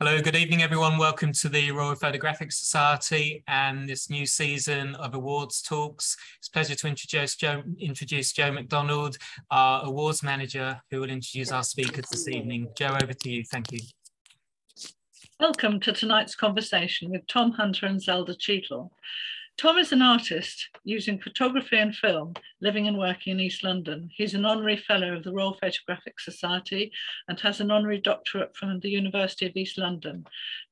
Hello, good evening, everyone. Welcome to the Royal Photographic Society and this new season of awards talks. It's a pleasure to introduce Joe, introduce Joe McDonald, our awards manager, who will introduce our speakers this evening. Joe, over to you. Thank you. Welcome to tonight's conversation with Tom Hunter and Zelda Cheatle. Tom is an artist using photography and film, living and working in East London. He's an honorary fellow of the Royal Photographic Society and has an honorary doctorate from the University of East London.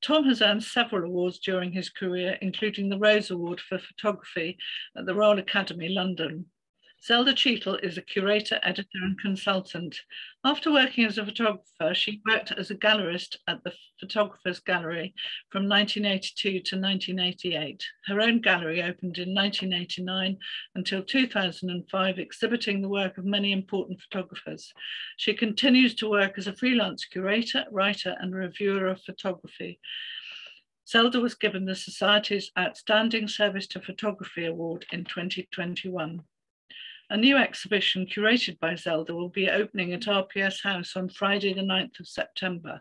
Tom has earned several awards during his career, including the Rose Award for Photography at the Royal Academy, London. Zelda Cheatle is a curator, editor, and consultant. After working as a photographer, she worked as a gallerist at the Photographers Gallery from 1982 to 1988. Her own gallery opened in 1989 until 2005, exhibiting the work of many important photographers. She continues to work as a freelance curator, writer, and reviewer of photography. Zelda was given the Society's Outstanding Service to Photography Award in 2021. A new exhibition curated by Zelda will be opening at RPS House on Friday, the 9th of September.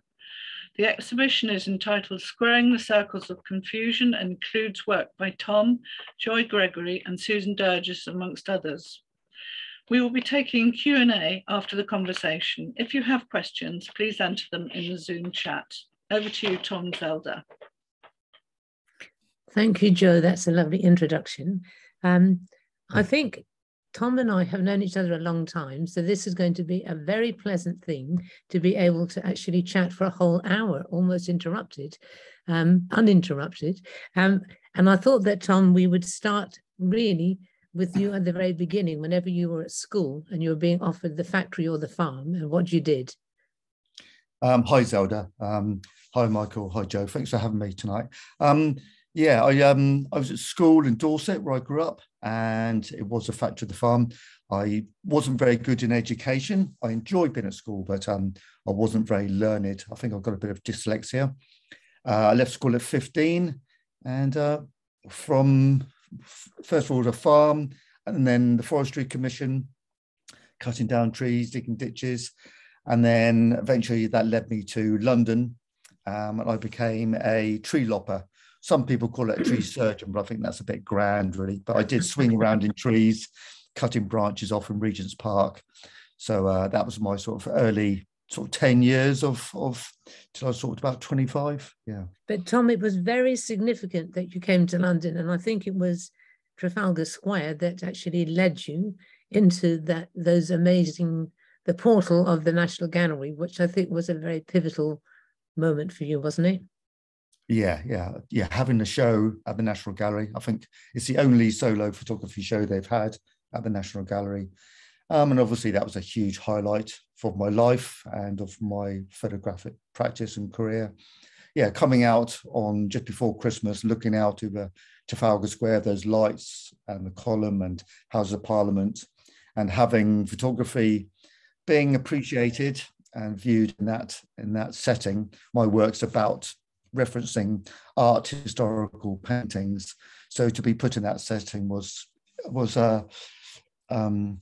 The exhibition is entitled Squaring the Circles of Confusion and includes work by Tom, Joy Gregory and Susan Derges, amongst others. We will be taking Q&A after the conversation. If you have questions, please enter them in the Zoom chat. Over to you, Tom Zelda. Thank you, Joe. That's a lovely introduction. Um, I think Tom and I have known each other a long time, so this is going to be a very pleasant thing to be able to actually chat for a whole hour, almost interrupted, um, uninterrupted. Um, and I thought that, Tom, we would start really with you at the very beginning, whenever you were at school and you were being offered the factory or the farm, and what you did. Um, hi, Zelda. Um, hi, Michael. Hi, Joe. Thanks for having me tonight. Um, yeah, I um I was at school in Dorset where I grew up, and it was a factory of the farm. I wasn't very good in education. I enjoyed being at school, but um I wasn't very learned. I think I've got a bit of dyslexia. Uh, I left school at 15, and uh, from first of all the farm, and then the forestry commission, cutting down trees, digging ditches, and then eventually that led me to London, um, and I became a tree lopper some people call it a tree surgeon, but I think that's a bit grand, really. But I did swing around in trees, cutting branches off in Regent's Park. So uh, that was my sort of early sort of 10 years of of till I was sort of about 25. Yeah. But Tom, it was very significant that you came to London. And I think it was Trafalgar Square that actually led you into that those amazing the portal of the National Gallery, which I think was a very pivotal moment for you, wasn't it? Yeah, yeah, yeah. Having the show at the National Gallery, I think it's the only solo photography show they've had at the National Gallery. Um, and obviously, that was a huge highlight for my life and of my photographic practice and career. Yeah, coming out on just before Christmas, looking out over Trafalgar Square, those lights and the column and House of Parliament, and having photography being appreciated and viewed in that in that setting. My work's about referencing art historical paintings. So to be put in that setting was was a um,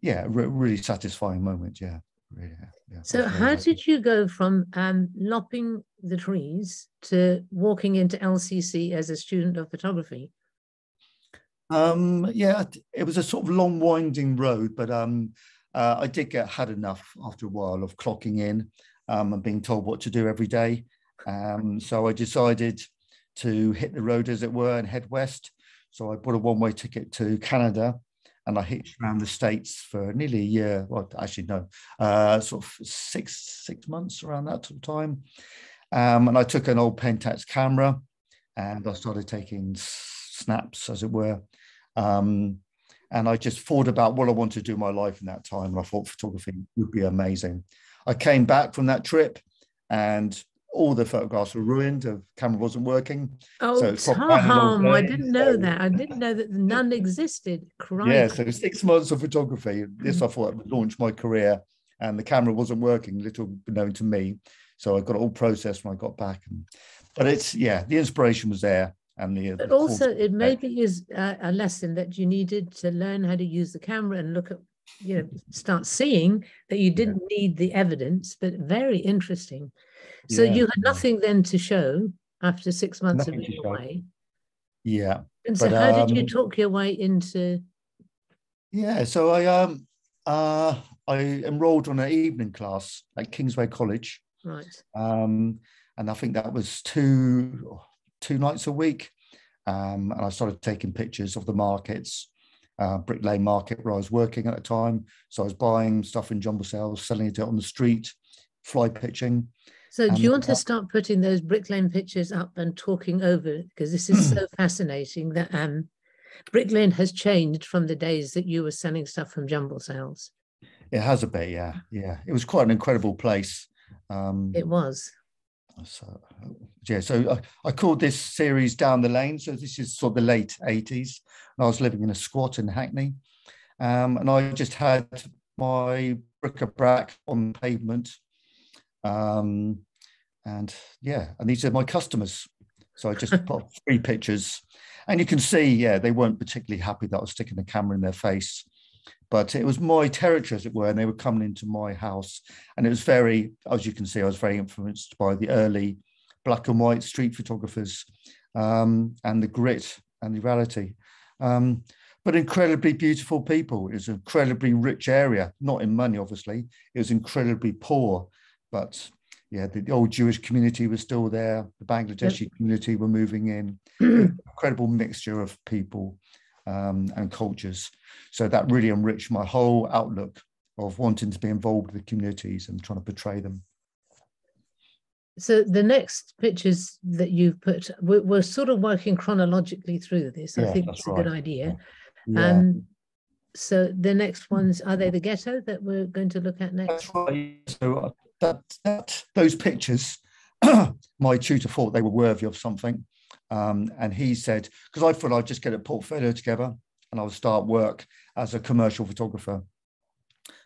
yeah re- really satisfying moment. Yeah. Really, yeah, so how did you go from um, lopping the trees to walking into LCC as a student of photography? Um, yeah, it was a sort of long winding road, but um, uh, I did get had enough after a while of clocking in um, and being told what to do every day. Um, so I decided to hit the road, as it were, and head west. So I bought a one way ticket to Canada and I hitched around the States for nearly a year. Well, actually, no, uh, sort of six six months around that time. Um, and I took an old Pentax camera and I started taking snaps, as it were. Um, and I just thought about what I wanted to do in my life in that time. And I thought photography would be amazing. I came back from that trip and all the photographs were ruined. The camera wasn't working. Oh, so Tom, I didn't know that. I didn't know that none existed. Yeah, so six months of photography. This mm. I thought would launch my career, and the camera wasn't working. Little known to me, so I got it all processed when I got back. And, but it's yeah, the inspiration was there. And the, but the also, it maybe is a, a lesson that you needed to learn how to use the camera and look at you know start seeing that you didn't yeah. need the evidence but very interesting so yeah. you had nothing then to show after six months nothing of being away yeah and so but, how um, did you um, talk your way into yeah so i um uh i enrolled on an evening class at kingsway college right um and i think that was two two nights a week um, and I started taking pictures of the markets uh, Brick Lane Market where I was working at the time. So I was buying stuff in jumble sales, selling it on the street, fly pitching. So do you want to start putting those Brick Lane pictures up and talking over because this is so fascinating that um, Brick Lane has changed from the days that you were selling stuff from jumble sales. It has a bit, yeah, yeah. It was quite an incredible place. Um, it was. So, yeah, so I, I, called this series Down the Lane. So this is sort of the late 80s. And I was living in a squat in Hackney. Um, and I just had my bric-a-brac on the pavement. Um, and yeah, and these are my customers. So I just put three pictures. And you can see, yeah, they weren't particularly happy that I was sticking the camera in their face but it was my territory, as it were, and they were coming into my house. And it was very, as you can see, I was very influenced by the early black and white street photographers um, and the grit and the reality. Um, but incredibly beautiful people. It was an incredibly rich area, not in money, obviously. It was incredibly poor, but yeah, the, the old Jewish community was still there. The Bangladeshi yep. community were moving in. incredible mixture of people um, and cultures. So that really enriched my whole outlook of wanting to be involved with communities and trying to portray them. So the next pictures that you've put, we're, we're sort of working chronologically through this. I think it's a right. good idea. Yeah. Um, so the next ones are they the ghetto that we're going to look at next? That's right. So uh, that, that those pictures, my tutor thought they were worthy of something. Um, and he said, because I thought I'd just get a portfolio together and I would start work as a commercial photographer.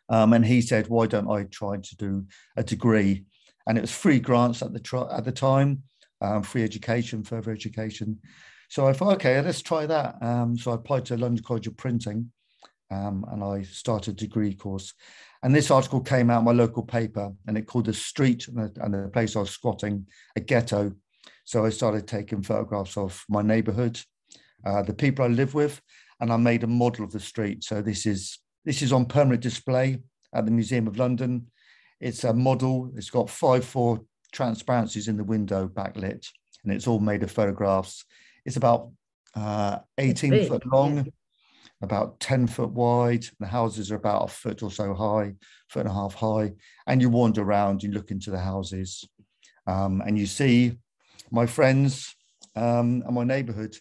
Um, and he said, why don't I try to do a degree? And it was free grants at the at the time, um, free education, further education. So I thought, okay, let's try that. Um, so I applied to London College of Printing, um, and I started a degree course. And this article came out in my local paper, and it called the street and the, and the place I was squatting a ghetto so I started taking photographs of my neighborhood, uh, the people I live with, and I made a model of the street. So this is this is on permanent display at the Museum of London. It's a model. It's got five four transparencies in the window backlit, and it's all made of photographs. It's about uh, 18 foot long. About 10 foot wide. The houses are about a foot or so high, foot and a half high. And you wander around, you look into the houses, um, and you see my friends, um, and my neighborhood.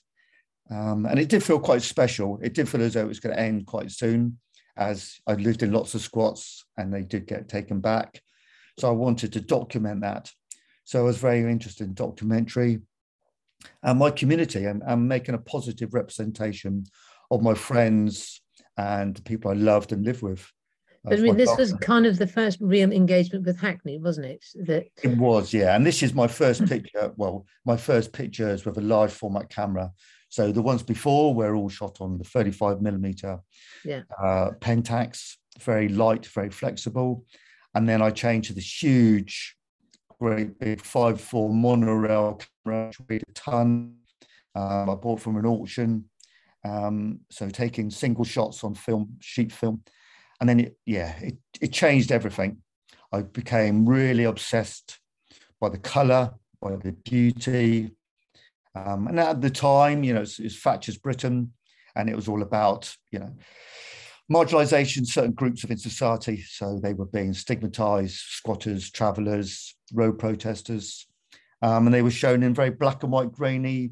Um, and it did feel quite special. It did feel as though it was going to end quite soon, as I lived in lots of squats and they did get taken back. So I wanted to document that. So I was very interested in documentary and my community and, and making a positive representation of my friends and the people I loved and lived with. But I mean, this was kind of the first real engagement with Hackney, wasn't it? That it was, yeah. And this is my first picture. Well, my first pictures with a large format camera. So the ones before were all shot on the 35 millimeter yeah. uh, Pentax, very light, very flexible. And then I changed to this huge, great big five four monorail camera, which weighed a ton. Um, I bought from an auction. Um, so taking single shots on film, sheet film and then it, yeah, it, it changed everything. I became really obsessed by the color, by the beauty. Um, and at the time, you know, it's, it's Thatcher's Britain, and it was all about, you know, marginalization, certain groups of in society. So they were being stigmatized, squatters, travelers, road protesters. Um, and they were shown in very black and white, grainy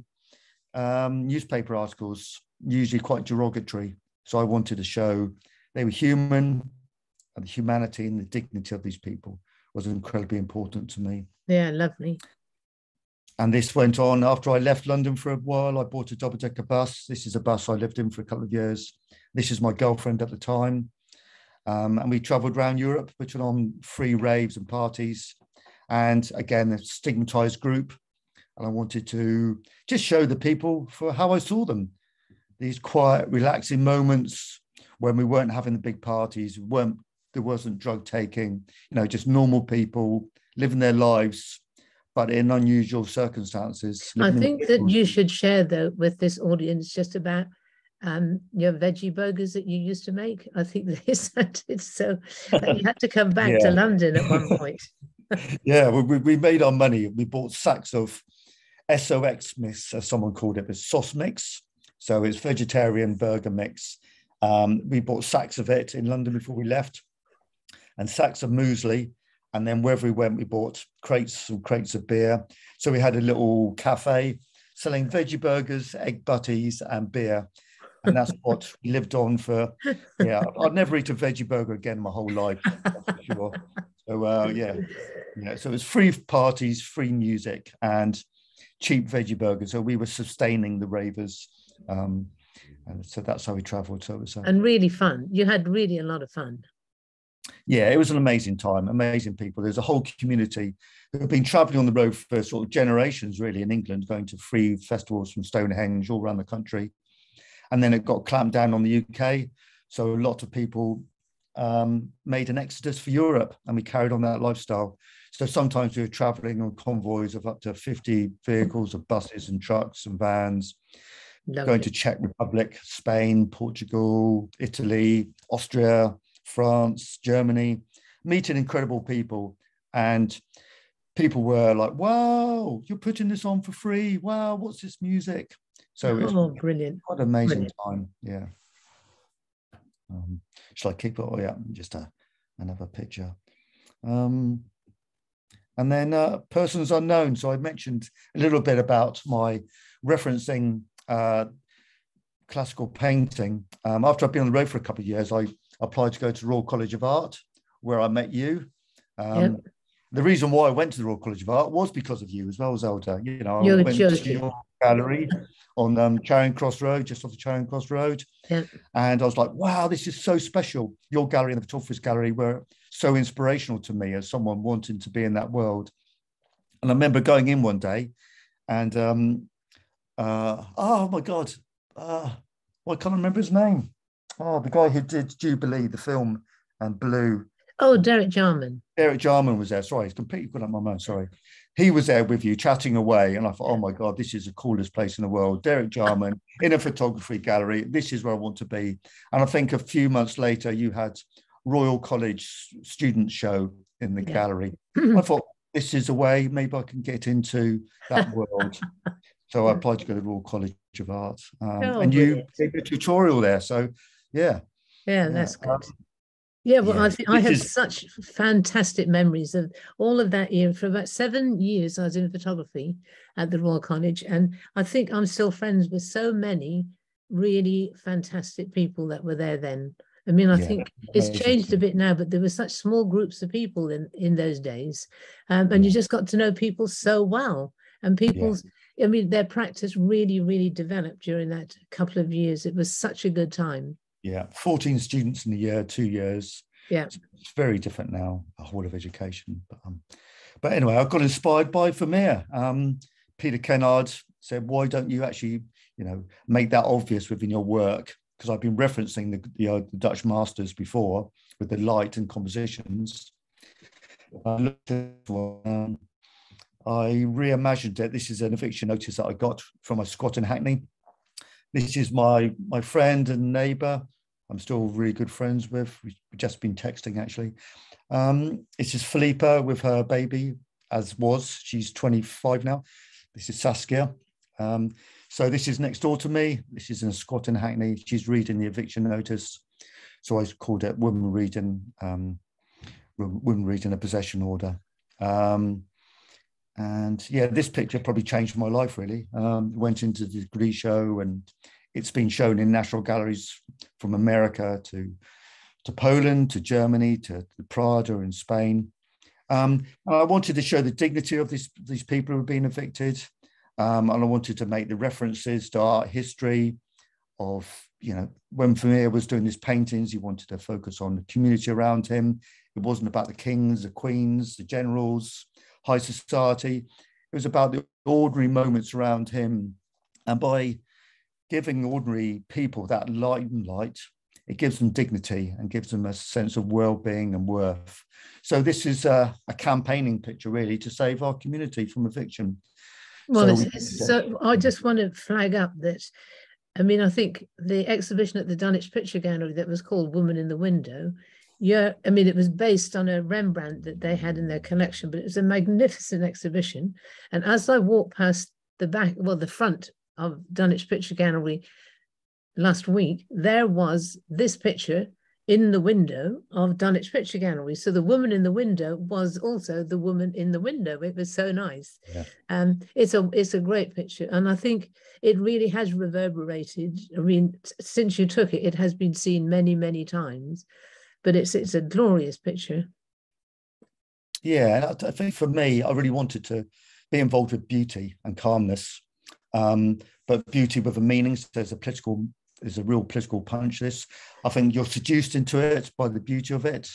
um, newspaper articles, usually quite derogatory. So I wanted to show they were human, and the humanity and the dignity of these people was incredibly important to me. Yeah, lovely. And this went on after I left London for a while. I bought a double decker bus. This is a bus I lived in for a couple of years. This is my girlfriend at the time. Um, and we traveled around Europe, putting on free raves and parties. And again, a stigmatized group. And I wanted to just show the people for how I saw them these quiet, relaxing moments when we weren't having the big parties, weren't there wasn't drug taking, you know, just normal people living their lives, but in unusual circumstances. I think that you should share though with this audience just about um, your veggie burgers that you used to make. I think they sounded so you had to come back yeah. to London at one point. yeah, we, we made our money. We bought sacks of SOX mix, as someone called it, but sauce mix. So it's vegetarian burger mix. Um, we bought sacks of it in London before we left, and sacks of muesli. And then wherever we went, we bought crates and crates of beer. So we had a little cafe selling veggie burgers, egg butties, and beer and that's what we lived on for. Yeah, I'd never eat a veggie burger again my whole life. sure. So uh, yeah, yeah. So it was free parties, free music, and cheap veggie burgers. So we were sustaining the ravers. Um, and so that's how we travelled. So it was uh, and really fun. You had really a lot of fun. Yeah, it was an amazing time. Amazing people. There's a whole community who have been travelling on the road for sort of generations, really, in England, going to free festivals from Stonehenge all around the country and then it got clamped down on the UK. So a lot of people um, made an exodus for Europe, and we carried on that lifestyle. So sometimes we were traveling on convoys of up to 50 vehicles of buses and trucks and vans, Lovely. going to Czech Republic, Spain, Portugal, Italy, Austria, France, Germany, meeting incredible people. And people were like, wow, you're putting this on for free. Wow, what's this music? So it's oh, brilliant. What an amazing brilliant. time. Yeah. Um, shall I keep it? Oh, yeah, just a, another picture. Um, and then uh, persons unknown. So I mentioned a little bit about my referencing uh, classical painting. Um, after I've been on the road for a couple of years, I applied to go to Royal College of Art, where I met you. Um, yep. The reason why I went to the Royal College of Art was because of you as well, Zelda. You know, You're I went joking. to your gallery on um, Charing Cross Road, just off the Charing Cross Road. Yeah. And I was like, wow, this is so special. Your gallery and the Photographers Gallery were so inspirational to me as someone wanting to be in that world. And I remember going in one day and, um, uh, oh my God, uh, well, I can't remember his name. Oh, the guy who did Jubilee, the film, and Blue. Oh, Derek Jarman. Derek Jarman was there. Sorry, it's completely put up my mind. Sorry he was there with you chatting away. And I thought, oh my God, this is the coolest place in the world. Derek Jarman in a photography gallery. This is where I want to be. And I think a few months later, you had Royal College student show in the yeah. gallery. I thought, this is a way maybe I can get into that world. so I applied to go to Royal College of Art. Um, oh, and you did a tutorial there. So yeah. Yeah, that's yeah. good. Yeah, well, yeah. I think I have is... such fantastic memories of all of that year. For about seven years, I was in photography at the Royal College, and I think I'm still friends with so many really fantastic people that were there then. I mean, I yeah, think it's changed a bit now, but there were such small groups of people in in those days, um, and you just got to know people so well, and people's. I mean, their practice really, really developed during that couple of years. It was such a good time. Yeah, 14 students in a year, two years. Yeah. It's, it's very different now, a whole of education. But, um, but anyway, I got inspired by Vermeer. Um, Peter Kennard said, why don't you actually, you know, make that obvious within your work? Because I've been referencing the, the, uh, the, Dutch masters before with the light and compositions. I looked at um, I reimagined it. This is an eviction notice that I got from a squat in Hackney. This is my my friend and neighbour. I'm still really good friends with. We've just been texting actually. Um, this is Philippa with her baby, as was. She's 25 now. This is Saskia. Um, so this is next door to me. This is in a squat in Hackney. She's reading the eviction notice. So I called it women reading, um, women reading a possession order. Um, and yeah, this picture probably changed my life really. Um, went into the degree show and it's been shown in national galleries from America to, to Poland, to Germany, to, to Prado in Spain. Um, and I wanted to show the dignity of this, these people who have been evicted. Um, and I wanted to make the references to art history of, you know, when Vermeer was doing his paintings, he wanted to focus on the community around him. It wasn't about the kings, the queens, the generals, high society. It was about the ordinary moments around him. And by giving ordinary people that limelight, it gives them dignity and gives them a sense of well-being and worth. So this is a, a campaigning picture really to save our community from eviction. Well, so, so I just want to flag up that I mean, I think the exhibition at the Dulwich Picture Gallery that was called Woman in the Window, yeah, I mean, it was based on a Rembrandt that they had in their collection, but it was a magnificent exhibition. And as I walked past the back, well, the front of Dulwich Picture Gallery last week, there was this picture in the window of Dulwich Picture Gallery. So the woman in the window was also the woman in the window. It was so nice. Yeah. Um, it's a it's a great picture, and I think it really has reverberated. I mean, since you took it, it has been seen many many times, but it's it's a glorious picture. Yeah, and I think for me, I really wanted to be involved with beauty and calmness, um, but beauty with a meaning. So there's a political there's a real political punch. This, I think, you're seduced into it by the beauty of it,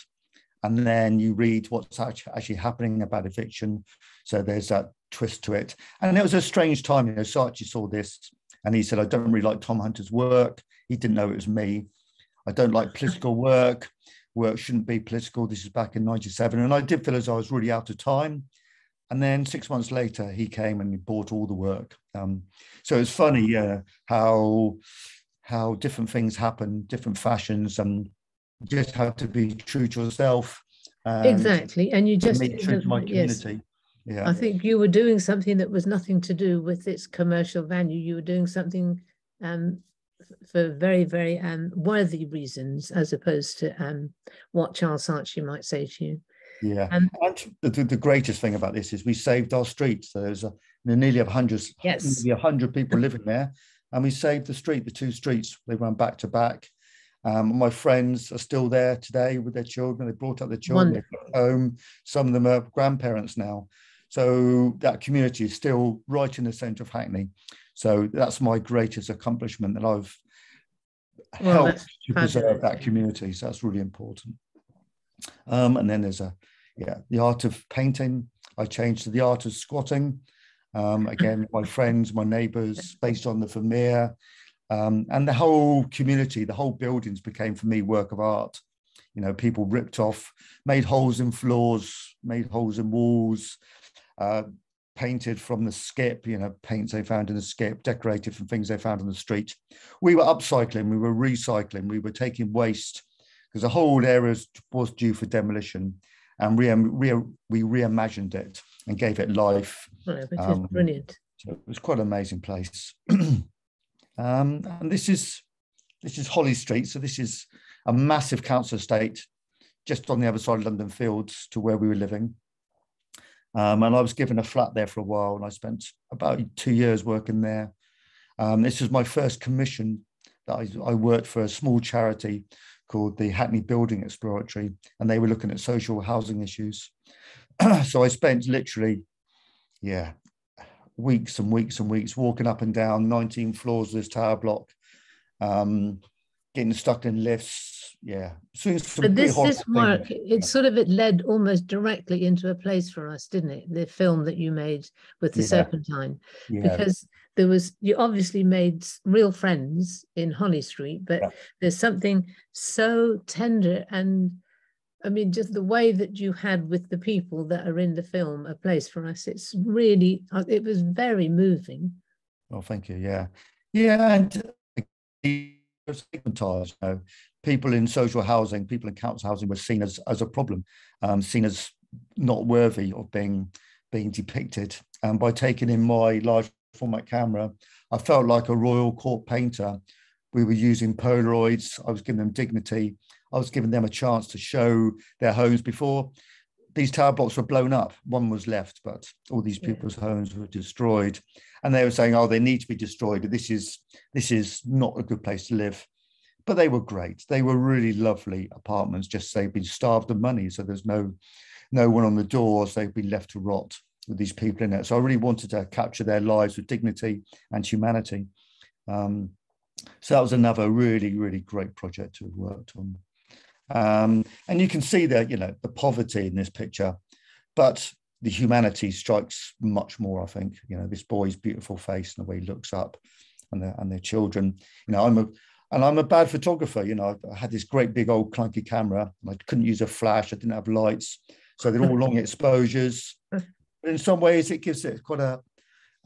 and then you read what's actually happening about eviction. So there's that twist to it, and it was a strange time. You know, Saatchi saw this, and he said, "I don't really like Tom Hunter's work." He didn't know it was me. I don't like political work. Work shouldn't be political. This is back in '97, and I did feel as I was really out of time. And then six months later, he came and he bought all the work. Um, so it's funny uh, how how different things happen, different fashions, and just have to be true to yourself. exactly, and you just make true to my community. Yes. Yeah. I think you were doing something that was nothing to do with its commercial value. You were doing something um, for very, very um, worthy reasons, as opposed to um, what Charles Saatchi might say to you. Yeah, um, and the, the, greatest thing about this is we saved our streets. So there's a, nearly a hundred, yes. nearly a hundred people living there, and we saved the street, the two streets. They run back to back. Um, my friends are still there today with their children. They brought up their children home. Some of them are grandparents now. So that community is still right in the centre of Hackney. So that's my greatest accomplishment that I've well, helped to preserve that community. So that's really important. Um, and then there's a, yeah, the art of painting. I changed to the art of squatting. Um, again, my friends, my neighbours, based on the Vermeer, um, and the whole community, the whole buildings became for me work of art. You know, people ripped off, made holes in floors, made holes in walls, uh, painted from the skip, you know, paints they found in the skip, decorated from things they found on the street. We were upcycling, we were recycling, we were taking waste because the whole area was due for demolition and re, re, we reimagined it and gave it life. which um, is brilliant. So it was quite an amazing place. um, and this is this is Holly Street. So this is a massive council estate just on the other side of London Fields to where we were living. Um, and I was given a flat there for a while, and I spent about two years working there. Um, this was my first commission that I, I worked for a small charity called the Hackney Building Exploratory, and they were looking at social housing issues. so I spent literally, yeah, weeks and weeks and weeks walking up and down 19 floors of this tower block, um, getting stuck in lifts. Yeah, so this this work it sort of it led almost directly into a place for us, didn't it? The film that you made with the yeah. Serpentine, yeah. because there was you obviously made real friends in Holly Street, but yeah. there's something so tender and I mean, just the way that you had with the people that are in the film, a place for us. It's really, uh, it was very moving. Oh, thank you. Yeah, yeah, and stigmatized. You know, people in social housing, people in council housing were seen as as a problem, um, seen as not worthy of being being depicted. And by taking in my large format camera, I felt like a royal court painter. We were using Polaroids. I was giving them dignity. I was giving them a chance to show their homes before these tower blocks were blown up. One was left, but all these people's yeah. homes were destroyed. And they were saying, "Oh, they need to be destroyed. This is this is not a good place to live." But they were great. They were really lovely apartments. Just they've been starved of money, so there's no no one on the doors. They've been left to rot with these people in it. So I really wanted to capture their lives with dignity and humanity. Um, so that was another really, really great project to have worked on. Um, and you can see that, you know, the poverty in this picture, but the humanity strikes much more, I think. You know, this boy's beautiful face and the way he looks up and their, and their children. You know, I'm a, and I'm a bad photographer. You know, I had this great big old clunky camera, and I couldn't use a flash. I didn't have lights, so they're all long exposures. But in some ways, it gives it quite a,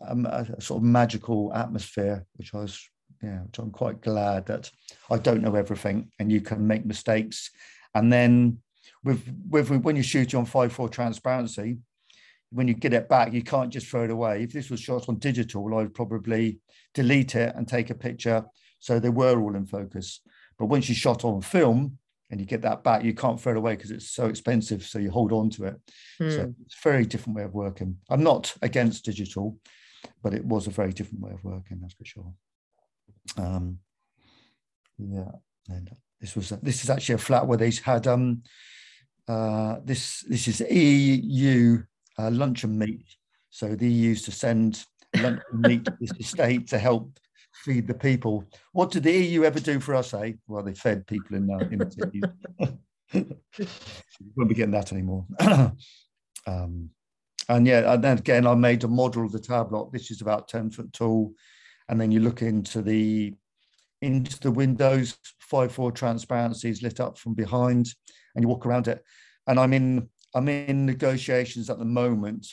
um, a sort of magical atmosphere, which I was, yeah, which I'm quite glad that I don't know everything, and you can make mistakes, and then with with when you shoot on five four transparency, when you get it back, you can't just throw it away. If this was shot on digital, I'd probably delete it and take a picture so they were all in focus. But once you shot on film and you get that back, you can't throw it away because it's so expensive. So you hold on to it. Mm. So it's a very different way of working. I'm not against digital, but it was a very different way of working, that's for sure. Um, yeah, and this was this is actually a flat where they had um uh this this is EU uh, and meat. So the EU used to send luncheon meat to this estate to help feed the people. What did the EU ever do for us, eh? Well, they fed people in, uh, in the cities. won't be getting that anymore. um, and yeah, and then again, I made a model of the tower block. This is about 10 foot tall. And then you look into the into the windows, five four transparencies lit up from behind, and you walk around it. And I'm in I'm in negotiations at the moment.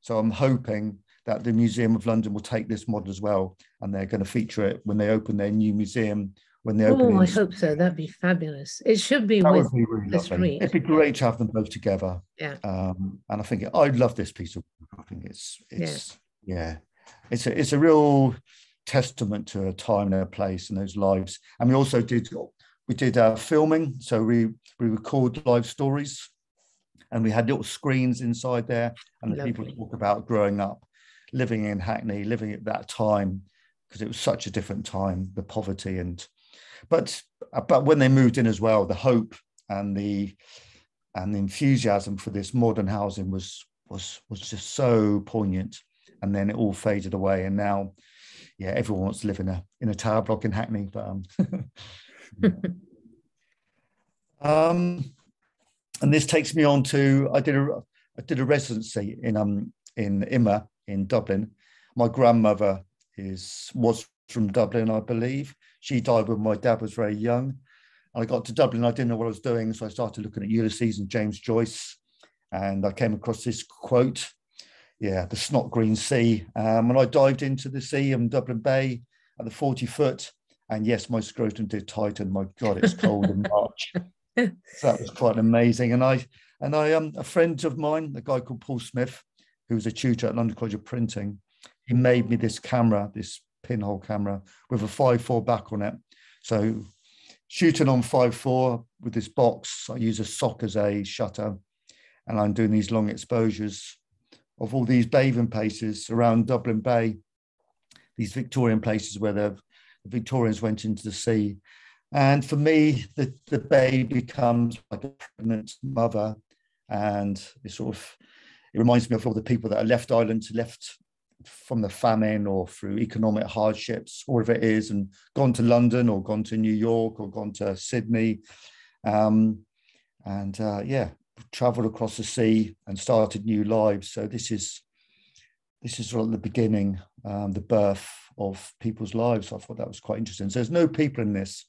So I'm hoping that the Museum of London will take this model as well, and they're going to feature it when they open their new museum. When they open, oh, I hope so. That'd be fabulous. It should be that with be really the street. It'd be great to have them both together. Yeah. Um, and I think I'd love this piece of. work. I think it's it's yeah. yeah, it's a it's a real testament to a time and a place and those lives. And we also did we did uh, filming, so we we record live stories, and we had little screens inside there, and the people talk about growing up living in Hackney, living at that time, because it was such a different time, the poverty and, but but when they moved in as well, the hope and the and the enthusiasm for this modern housing was was was just so poignant, and then it all faded away, and now, yeah, everyone wants to live in a in a tower block in Hackney, but um. um and this takes me on to I did a I did a residency in um in IMMA in Dublin. My grandmother is was from Dublin, I believe. She died when my dad was very young. I got to Dublin, I didn't know what I was doing, so I started looking at Ulysses and James Joyce, and I came across this quote, yeah, the snot green sea. Um, and I dived into the sea in Dublin Bay at the 40 foot, and yes, my scrotum did tighten. My God, it's cold in March. that was quite amazing. And I and I um a friend of mine, a guy called Paul Smith, who was a tutor at London College of Printing, he made me this camera, this pinhole camera with a 5.4 back on it. So shooting on 5.4 with this box, I use a sock as a shutter and I'm doing these long exposures of all these bathing places around Dublin Bay, these Victorian places where the Victorians went into the sea. And for me, the, the bay becomes like a pregnant mother and it sort of it reminds me of all the people that are left Ireland, left from the famine or through economic hardships, whatever it is, and gone to London or gone to New York or gone to Sydney. Um, and uh, yeah, traveled across the sea and started new lives. So this is this is sort of the beginning, um, the birth of people's lives. I thought that was quite interesting. So there's no people in this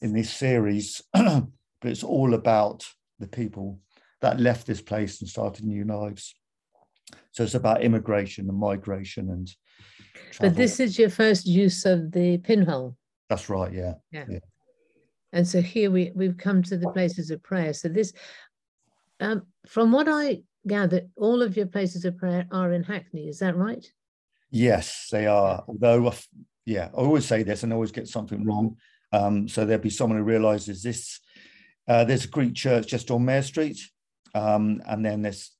in this series, but it's all about the people that left this place and started new lives. So it's about immigration and migration and. Travel. But this is your first use of the pinhole. That's right. Yeah. Yeah. yeah. And so here we we've come to the places of prayer. So this, um, from what I gather, all of your places of prayer are in Hackney. Is that right? Yes, they are. Although, yeah, I always say this and I always get something wrong. Um, so there'll be someone who realizes this. Uh, there's a Greek church just on Mare Street, um, and then this,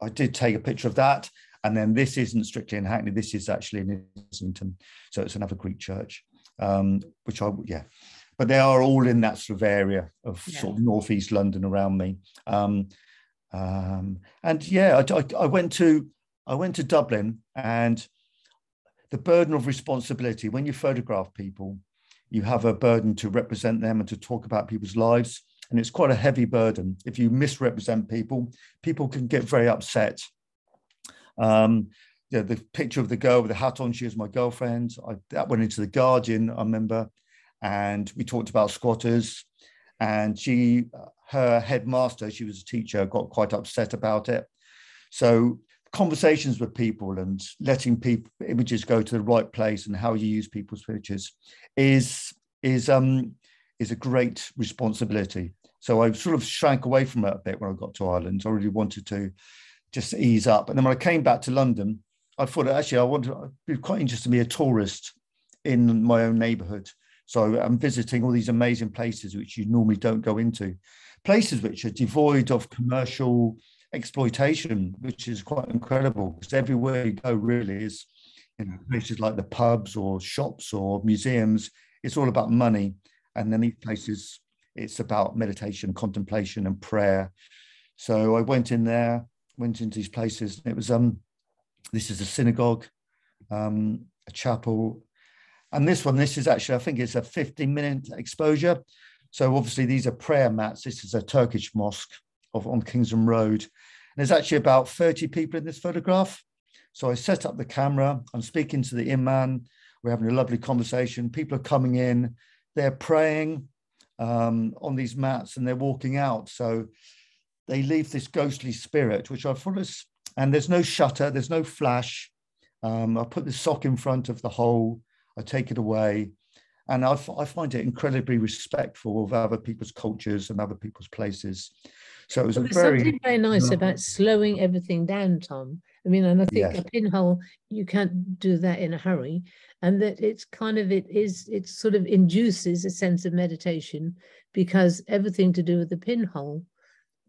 I did take a picture of that. And then this isn't strictly in Hackney. This is actually in Islington. So it's another Greek church, um, which I, yeah. But they are all in that sort of area of yeah. sort of northeast London around me. Um, um, and yeah, I, I, I went to I went to Dublin, and the burden of responsibility when you photograph people, you have a burden to represent them and to talk about people's lives and it's quite a heavy burden. If you misrepresent people, people can get very upset. Um, the picture of the girl with the hat on, she was my girlfriend. I, that went into the Guardian, I remember, and we talked about squatters. And she, her headmaster, she was a teacher, got quite upset about it. So conversations with people and letting people images go to the right place and how you use people's pictures is is um is a great responsibility. So I sort of shrank away from it a bit when I got to Ireland. I really wanted to just ease up. And then when I came back to London, I thought actually I wanted it'd be quite interested to be a tourist in my own neighborhood. So I'm visiting all these amazing places which you normally don't go into, places which are devoid of commercial exploitation, which is quite incredible because everywhere you go really is, you know, places like the pubs or shops or museums, it's all about money. And then these places, it's about meditation, contemplation, and prayer. So I went in there, went into these places, and it was um, this is a synagogue, um, a chapel, and this one, this is actually, I think it's a 15 minute exposure. So obviously these are prayer mats. This is a Turkish mosque of on Kingsland Road. And there's actually about 30 people in this photograph. So I set up the camera. I'm speaking to the imam. We're having a lovely conversation. People are coming in. They're praying um, on these mats and they're walking out. So they leave this ghostly spirit, which I thought is, and there's no shutter, there's no flash. Um, I put the sock in front of the hole. I take it away. And I, find it incredibly respectful of other people's cultures and other people's places. So it was very something very nice about slowing everything down, Tom. I mean, and I think yes. a pinhole you can't do that in a hurry, and that it's kind of it is it sort of induces a sense of meditation because everything to do with the pinhole,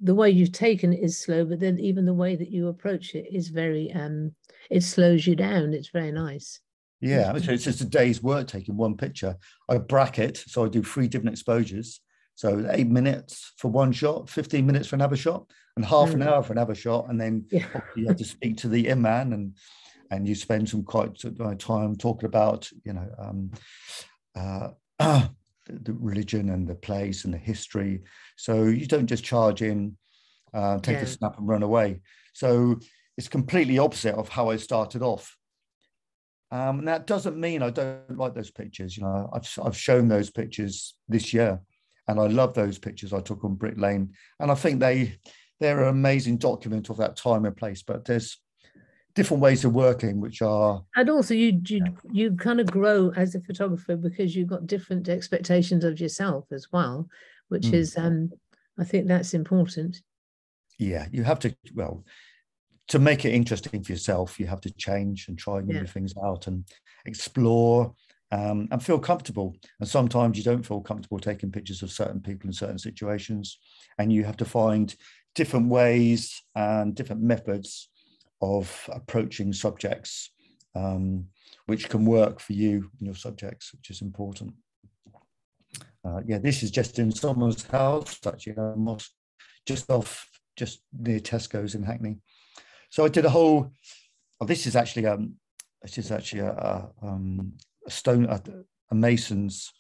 the way you've taken it is slow, but then even the way that you approach it is very um it slows you down. It's very nice. Yeah, it's just a day's work taking one picture. I bracket, so I do three different exposures. So eight minutes for one shot, 15 minutes for another shot, and half mm. an hour for another shot. And then yeah. you have to speak to the imam and and you spend some quite time talking about, you know, um, uh, the religion and the place and the history. So you don't just charge in, uh, take yeah. a snap and run away. So it's completely opposite of how I started off. Um, and that doesn't mean I don't like those pictures. You know, I've, I've shown those pictures this year, and I love those pictures I took on Brick Lane. And I think they they're an amazing document of that time and place. But there's different ways of working, which are and also you you you kind of grow as a photographer because you've got different expectations of yourself as well, which mm. is um I think that's important. Yeah, you have to well to make it interesting for yourself, you have to change and try new yeah. things out and explore um, and feel comfortable. And sometimes you don't feel comfortable taking pictures of certain people in certain situations, and you have to find different ways and different methods of approaching subjects, um, which can work for you and your subjects, which is important. Uh, yeah, this is just in someone's house, actually, almost just off, just near Tesco's in Hackney. So I did a whole. Oh, this is actually um, this is actually a, a, um, a stone a, a mason's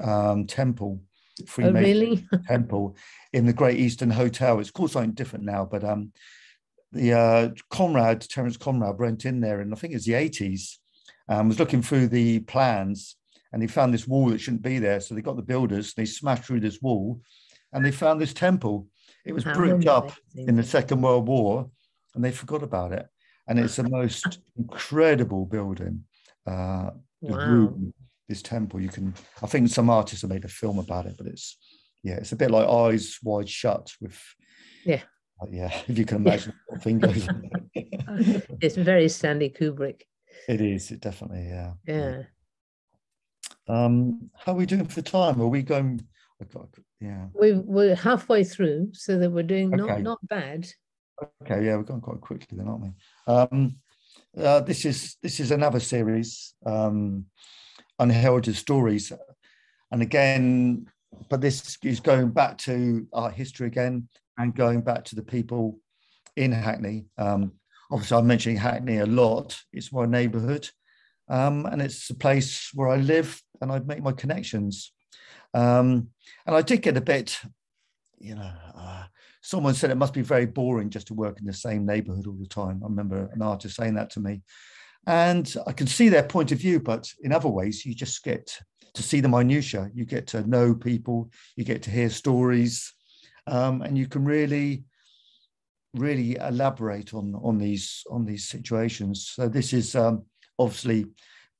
um, temple, oh, really? temple in the Great Eastern Hotel. It's called something different now, but um, the uh, Conran Terence Conran went in there, and I think it's the eighties. and was looking through the plans, and he found this wall that shouldn't be there. So they got the builders, they smashed through this wall, and they found this temple. It was bricked up in the Second World War, and they forgot about it. And it's the most incredible building. Uh, wow. room, this temple. You can, I think some artists have made a film about it, but it's, yeah, it's a bit like Eyes Wide Shut with, yeah, uh, yeah, if you can imagine yeah. fingers. it's very Stanley Kubrick. It is. It definitely, yeah. Yeah. Um, how are we doing for time? Are we going? Yeah. We we're halfway through, so that we're doing okay. not not bad. Okay, yeah, we're going quite quickly then, aren't we? Um, uh, this is this is another series, um, unheralded stories, and again, but this is going back to our history again and going back to the people in Hackney. Um, obviously, I'm mentioning Hackney a lot. It's my neighbourhood, um, and it's a place where I live and I make my connections. Um, and I did get a bit, you know, uh, someone said it must be very boring just to work in the same neighborhood all the time. I remember an artist saying that to me. and I can see their point of view, but in other ways, you just get to see the minutiae. You get to know people, you get to hear stories, um, and you can really, really elaborate on on these on these situations. So this is um, obviously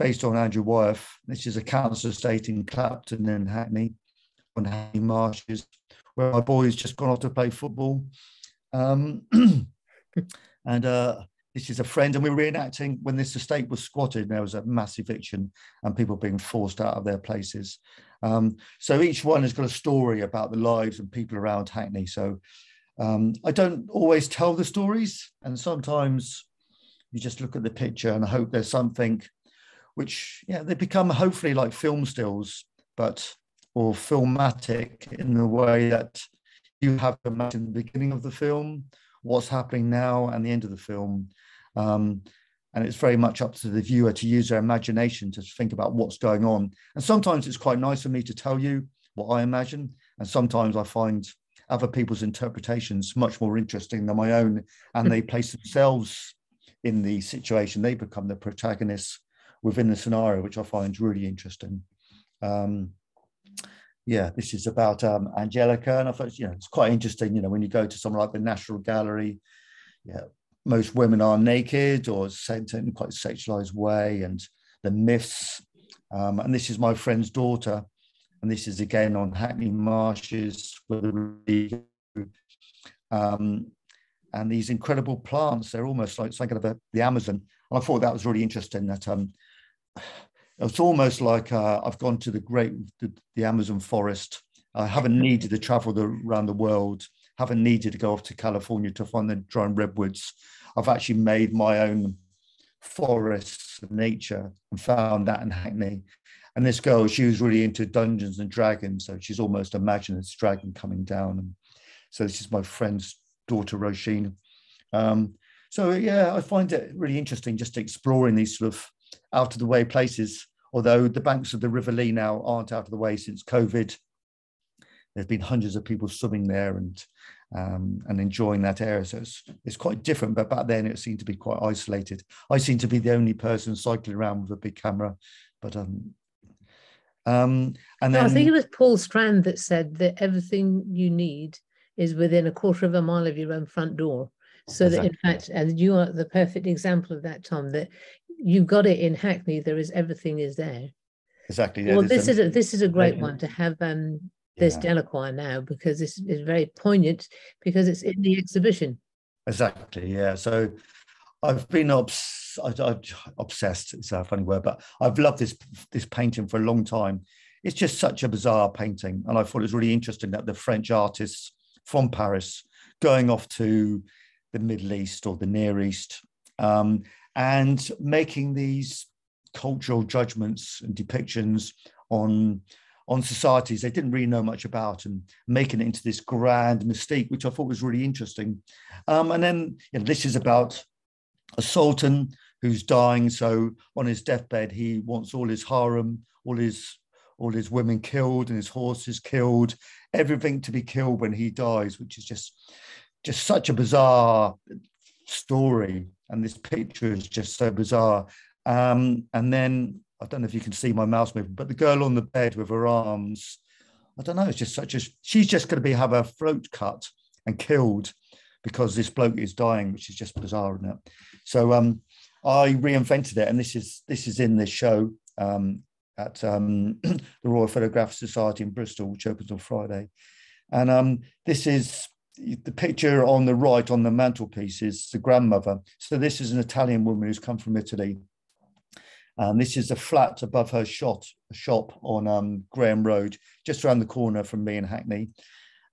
based on Andrew Wyeth. This is a council estate in Clapton and Hackney, on Hackney Marshes, where my boys just gone off to play football. Um, and uh, this is a friend, and we're reenacting when this estate was squatted. And there was a mass eviction and people being forced out of their places. Um, so each one has got a story about the lives and people around Hackney. So um, I don't always tell the stories, and sometimes you just look at the picture and I hope there's something which, yeah, they become hopefully like film stills, but or filmatic in the way that you have imagine the beginning of the film, what's happening now, and the end of the film. Um, and it's very much up to the viewer to use their imagination to think about what's going on. And sometimes it's quite nice for me to tell you what I imagine. And sometimes I find other people's interpretations much more interesting than my own. And they place themselves in the situation, they become the protagonists within the scenario, which I find really interesting. Um, yeah, this is about um, Angelica, and I thought you know it's quite interesting. You know, when you go to somewhere like the National Gallery, yeah, most women are naked or sent in quite sexualized way, and the myths. Um, and this is my friend's daughter, and this is again on Hackney Marshes the um, and these incredible plants. They're almost like something of a, the Amazon. And I thought that was really interesting. That um, it's almost like uh, I've gone to the great the, the Amazon forest. I haven't needed to travel the, around the world. Haven't needed to go off to California to find the dry redwoods. I've actually made my own forests of nature and found that in Hackney. And this girl, she was really into Dungeons and Dragons, so she's almost imagined this dragon coming down. And so this is my friend's daughter, Roisin. Um, so yeah, I find it really interesting just exploring these sort of out of the way places. Although the banks of the River Lee now aren't out of the way since COVID, there's been hundreds of people swimming there and um, and enjoying that area. So it's, it's quite different. But back then it seemed to be quite isolated. I seem to be the only person cycling around with a big camera. But um, um, and then I think it was Paul Strand that said that everything you need is within a quarter of a mile of your own front door. So exactly. that in fact, and you are the perfect example of that, Tom, that you've got it in Hackney, there is everything is there. Exactly. Yeah, well, this is a, this is a great one to have um this yeah. Delacroix now because this is very poignant because it's in the exhibition. Exactly. Yeah. So I've been obs- I, I, obsessed. It's a funny word, but I've loved this this painting for a long time. It's just such a bizarre painting, and I thought it was really interesting that the French artists from Paris going off to the Middle East or the Near East um, and making these cultural judgments and depictions on on societies they didn't really know much about and making it into this grand mystique which i thought was really interesting. Um, and then you know, this is about a sultan who's dying so on his deathbed he wants all his harem all his all his women killed and his horses killed everything to be killed when he dies which is just just such a bizarre story and this picture is just so bizarre. Um, and then i don't know if you can see my mouse moving but the girl on the bed with her arms i don't know it's just such a she's just going to be have her throat cut and killed because this bloke is dying which is just bizarre isn't it? So um, i reinvented it and this is this is in this show um, at um, the royal photographic society in bristol which opens on friday. And um, this is the picture on the right on the mantelpiece is the grandmother. So this is an Italian woman who's come from Italy. And this is a flat above her shop, shop on um, Graham Road, just around the corner from me in Hackney.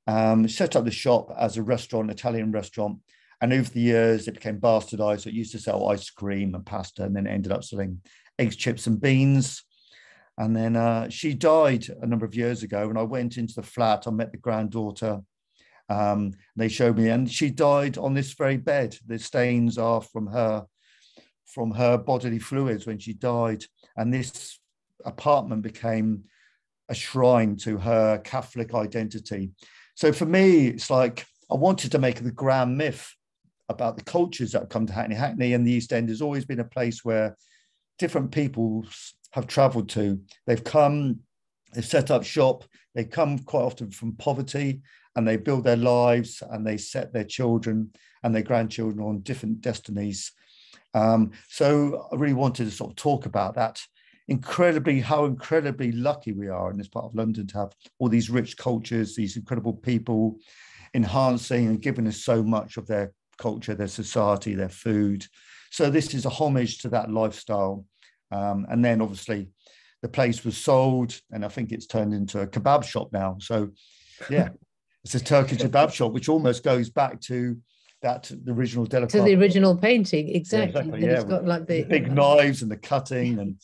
Um, set up the shop as a restaurant, Italian restaurant. And over the years, it became bastardized. It used to sell ice cream and pasta, and then ended up selling eggs, chips, and beans. And then uh, she died a number of years ago. And I went into the flat. I met the granddaughter. Um, they showed me, and she died on this very bed. The stains are from her from her bodily fluids when she died, and this apartment became a shrine to her Catholic identity. So for me, it's like I wanted to make the grand myth about the cultures that come to Hackney. Hackney and the East End has always been a place where different peoples have travelled to. They've come, they've set up shop, they come quite often from poverty and they build their lives and they set their children and their grandchildren on different destinies. Um, so I really wanted to sort of talk about that incredibly how incredibly lucky we are in this part of London to have all these rich cultures, these incredible people enhancing and giving us so much of their culture, their society, their food. So this is a homage to that lifestyle. Um, and then obviously the place was sold and I think it's turned into a kebab shop now. So yeah, it's a Turkish kebab shop, which almost goes back to that the original Delacroix. To the original painting, exactly. Yeah, exactly. yeah. It's got like the, big knives and the cutting and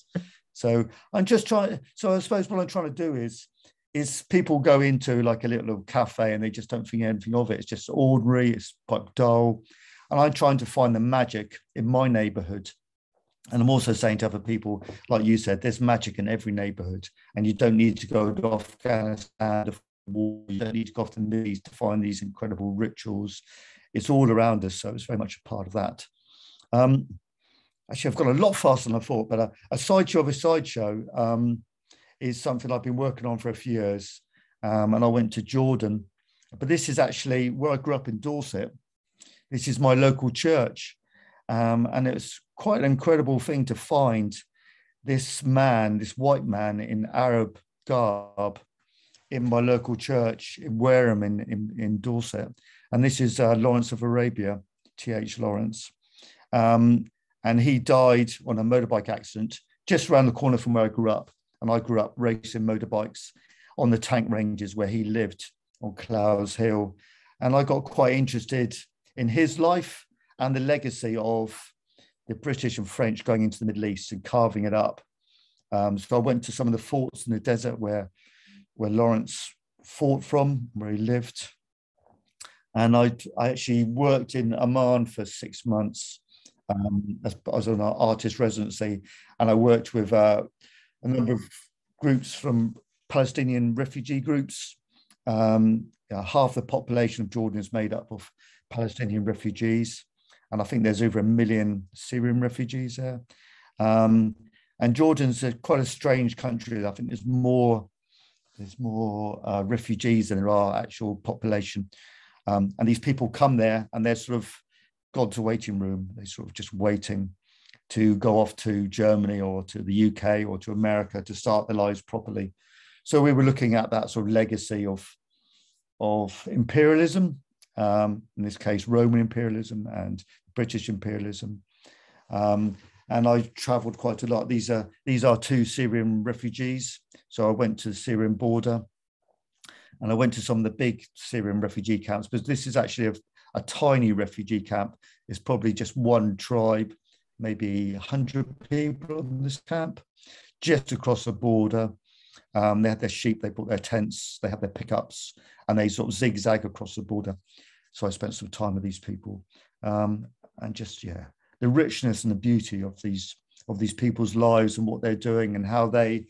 so I'm just trying. So I suppose what I'm trying to do is is people go into like a little, cafe and they just don't think anything of it. It's just ordinary. It's quite dull, and I'm trying to find the magic in my neighbourhood. And I'm also saying to other people, like you said, there's magic in every neighbourhood, and you don't need to go to Afghanistan. You don't need to go off the East to find these incredible rituals. It's all around us, so it's very much a part of that. Um, actually, I've got a lot faster than I thought, but a, a sideshow of a sideshow um, is something I've been working on for a few years. Um, and I went to Jordan, but this is actually where I grew up in Dorset. This is my local church. Um, and it's quite an incredible thing to find this man, this white man in Arab garb in my local church in Wareham in, in, in Dorset. And this is uh, Lawrence of Arabia, T.H. Lawrence. Um, and he died on a motorbike accident just around the corner from where I grew up. And I grew up racing motorbikes on the tank ranges where he lived on Clouds Hill. And I got quite interested in his life and the legacy of the British and French going into the Middle East and carving it up. Um, so I went to some of the forts in the desert where, where Lawrence fought from, where he lived. And I, I actually worked in Amman for six months um, as, as an artist residency, and I worked with uh, a number of groups from Palestinian refugee groups. Um, half the population of Jordan is made up of Palestinian refugees, and I think there's over a million Syrian refugees there. Um, and Jordan's a, quite a strange country. I think there's more there's more uh, refugees than there are actual population. Um, and these people come there and they're sort of God's waiting room. They're sort of just waiting to go off to Germany or to the UK or to America to start their lives properly. So we were looking at that sort of legacy of, of imperialism, um, in this case, Roman imperialism and British imperialism. Um, and I traveled quite a lot. These are these are two Syrian refugees. So I went to the Syrian border and I went to some of the big Syrian refugee camps, but this is actually a, a tiny refugee camp. It's probably just one tribe, maybe 100 people in this camp, just across the border. Um, they had their sheep, they brought their tents, they had their pickups, and they sort of zigzag across the border. So I spent some time with these people, um, and just yeah, the richness and the beauty of these of these people's lives and what they're doing and how they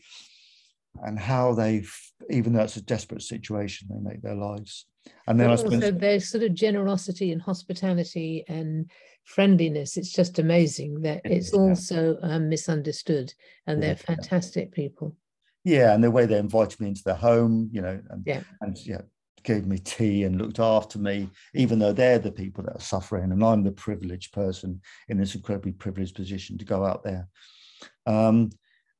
and how they've, even though it's a desperate situation they make their lives. And then also there's sort of generosity and hospitality and friendliness. It's just amazing that it's yeah. also um, misunderstood and they're fantastic people. Yeah and the way they invited me into their home you know and yeah. and yeah gave me tea and looked after me even though they're the people that are suffering and i'm the privileged person in this incredibly privileged position to go out there. Um,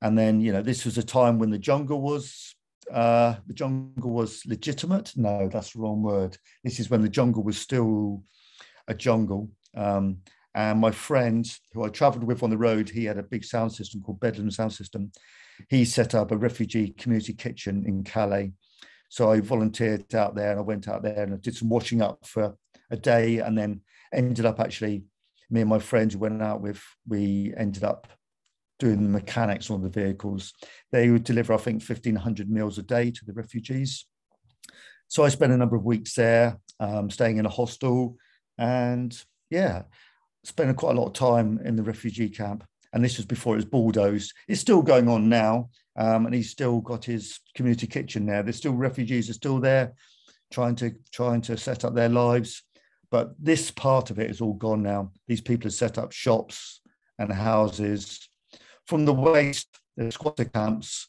and then you know this was a time when the jungle was uh, the jungle was legitimate. No, that's the wrong word. This is when the jungle was still a jungle. Um, and my friend, who I travelled with on the road, he had a big sound system called Bedlam Sound System. He set up a refugee community kitchen in Calais. So I volunteered out there and I went out there and I did some washing up for a day and then ended up actually, me and my friends went out with, we ended up doing the mechanics on the vehicles. They would deliver, I think, 1,500 meals a day to the refugees. So I spent a number of weeks there, um, staying in a hostel, and yeah, spent quite a lot of time in the refugee camp. And this was before it was bulldozed. It's still going on now, um, and he's still got his community kitchen there. There's still refugees are still there, trying to trying to set up their lives. but this part of it is all gone now. These people have set up shops and houses. From the waste, the squatter camps.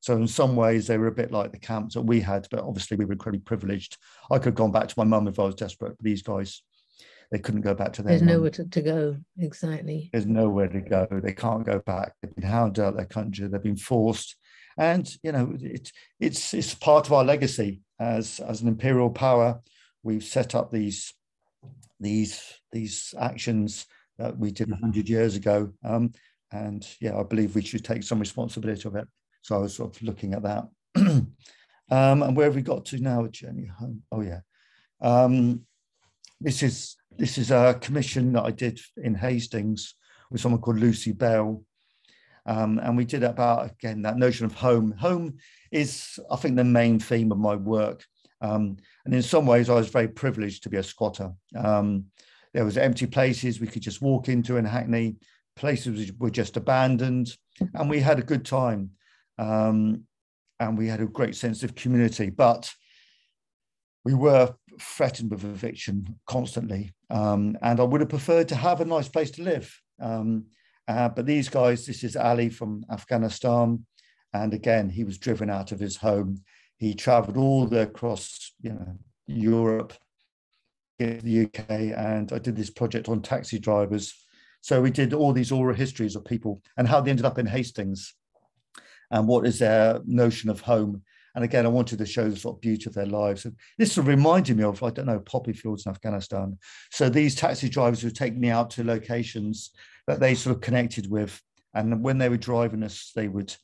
So in some ways, they were a bit like the camps that we had, but obviously we were incredibly privileged. I could have gone back to my mum if I was desperate, but these guys, they couldn't go back to their. There's mum. nowhere to, to go. Exactly. There's nowhere to go. They can't go back. They've been hounded out their country. They've been forced, and you know, it's it's it's part of our legacy as as an imperial power. We've set up these these these actions that we did 100 years ago. Um, and yeah, I believe we should take some responsibility of it. So I was sort of looking at that. um, and where have we got to now, a journey home? Oh yeah, um, this is this is a commission that I did in Hastings with someone called Lucy Bell. Um, and we did about again that notion of home. Home is, I think, the main theme of my work. Um, and in some ways, I was very privileged to be a squatter. Um, there was empty places we could just walk into in Hackney. Places were just abandoned, and we had a good time. Um, and we had a great sense of community. But we were threatened with eviction constantly, um, and I would have preferred to have a nice place to live. Um, uh, but these guys, this is Ali from Afghanistan, and again, he was driven out of his home. He travelled all the across, you know, Europe, the UK, and I did this project on taxi drivers. So we did all these oral histories of people and how they ended up in Hastings, and what is their notion of home. And again, I wanted to show the sort of beauty of their lives. And this sort of reminded me of, I don't know, poppy fields in Afghanistan. So these taxi drivers would take me out to locations that they sort of connected with. And when they were driving us, they would,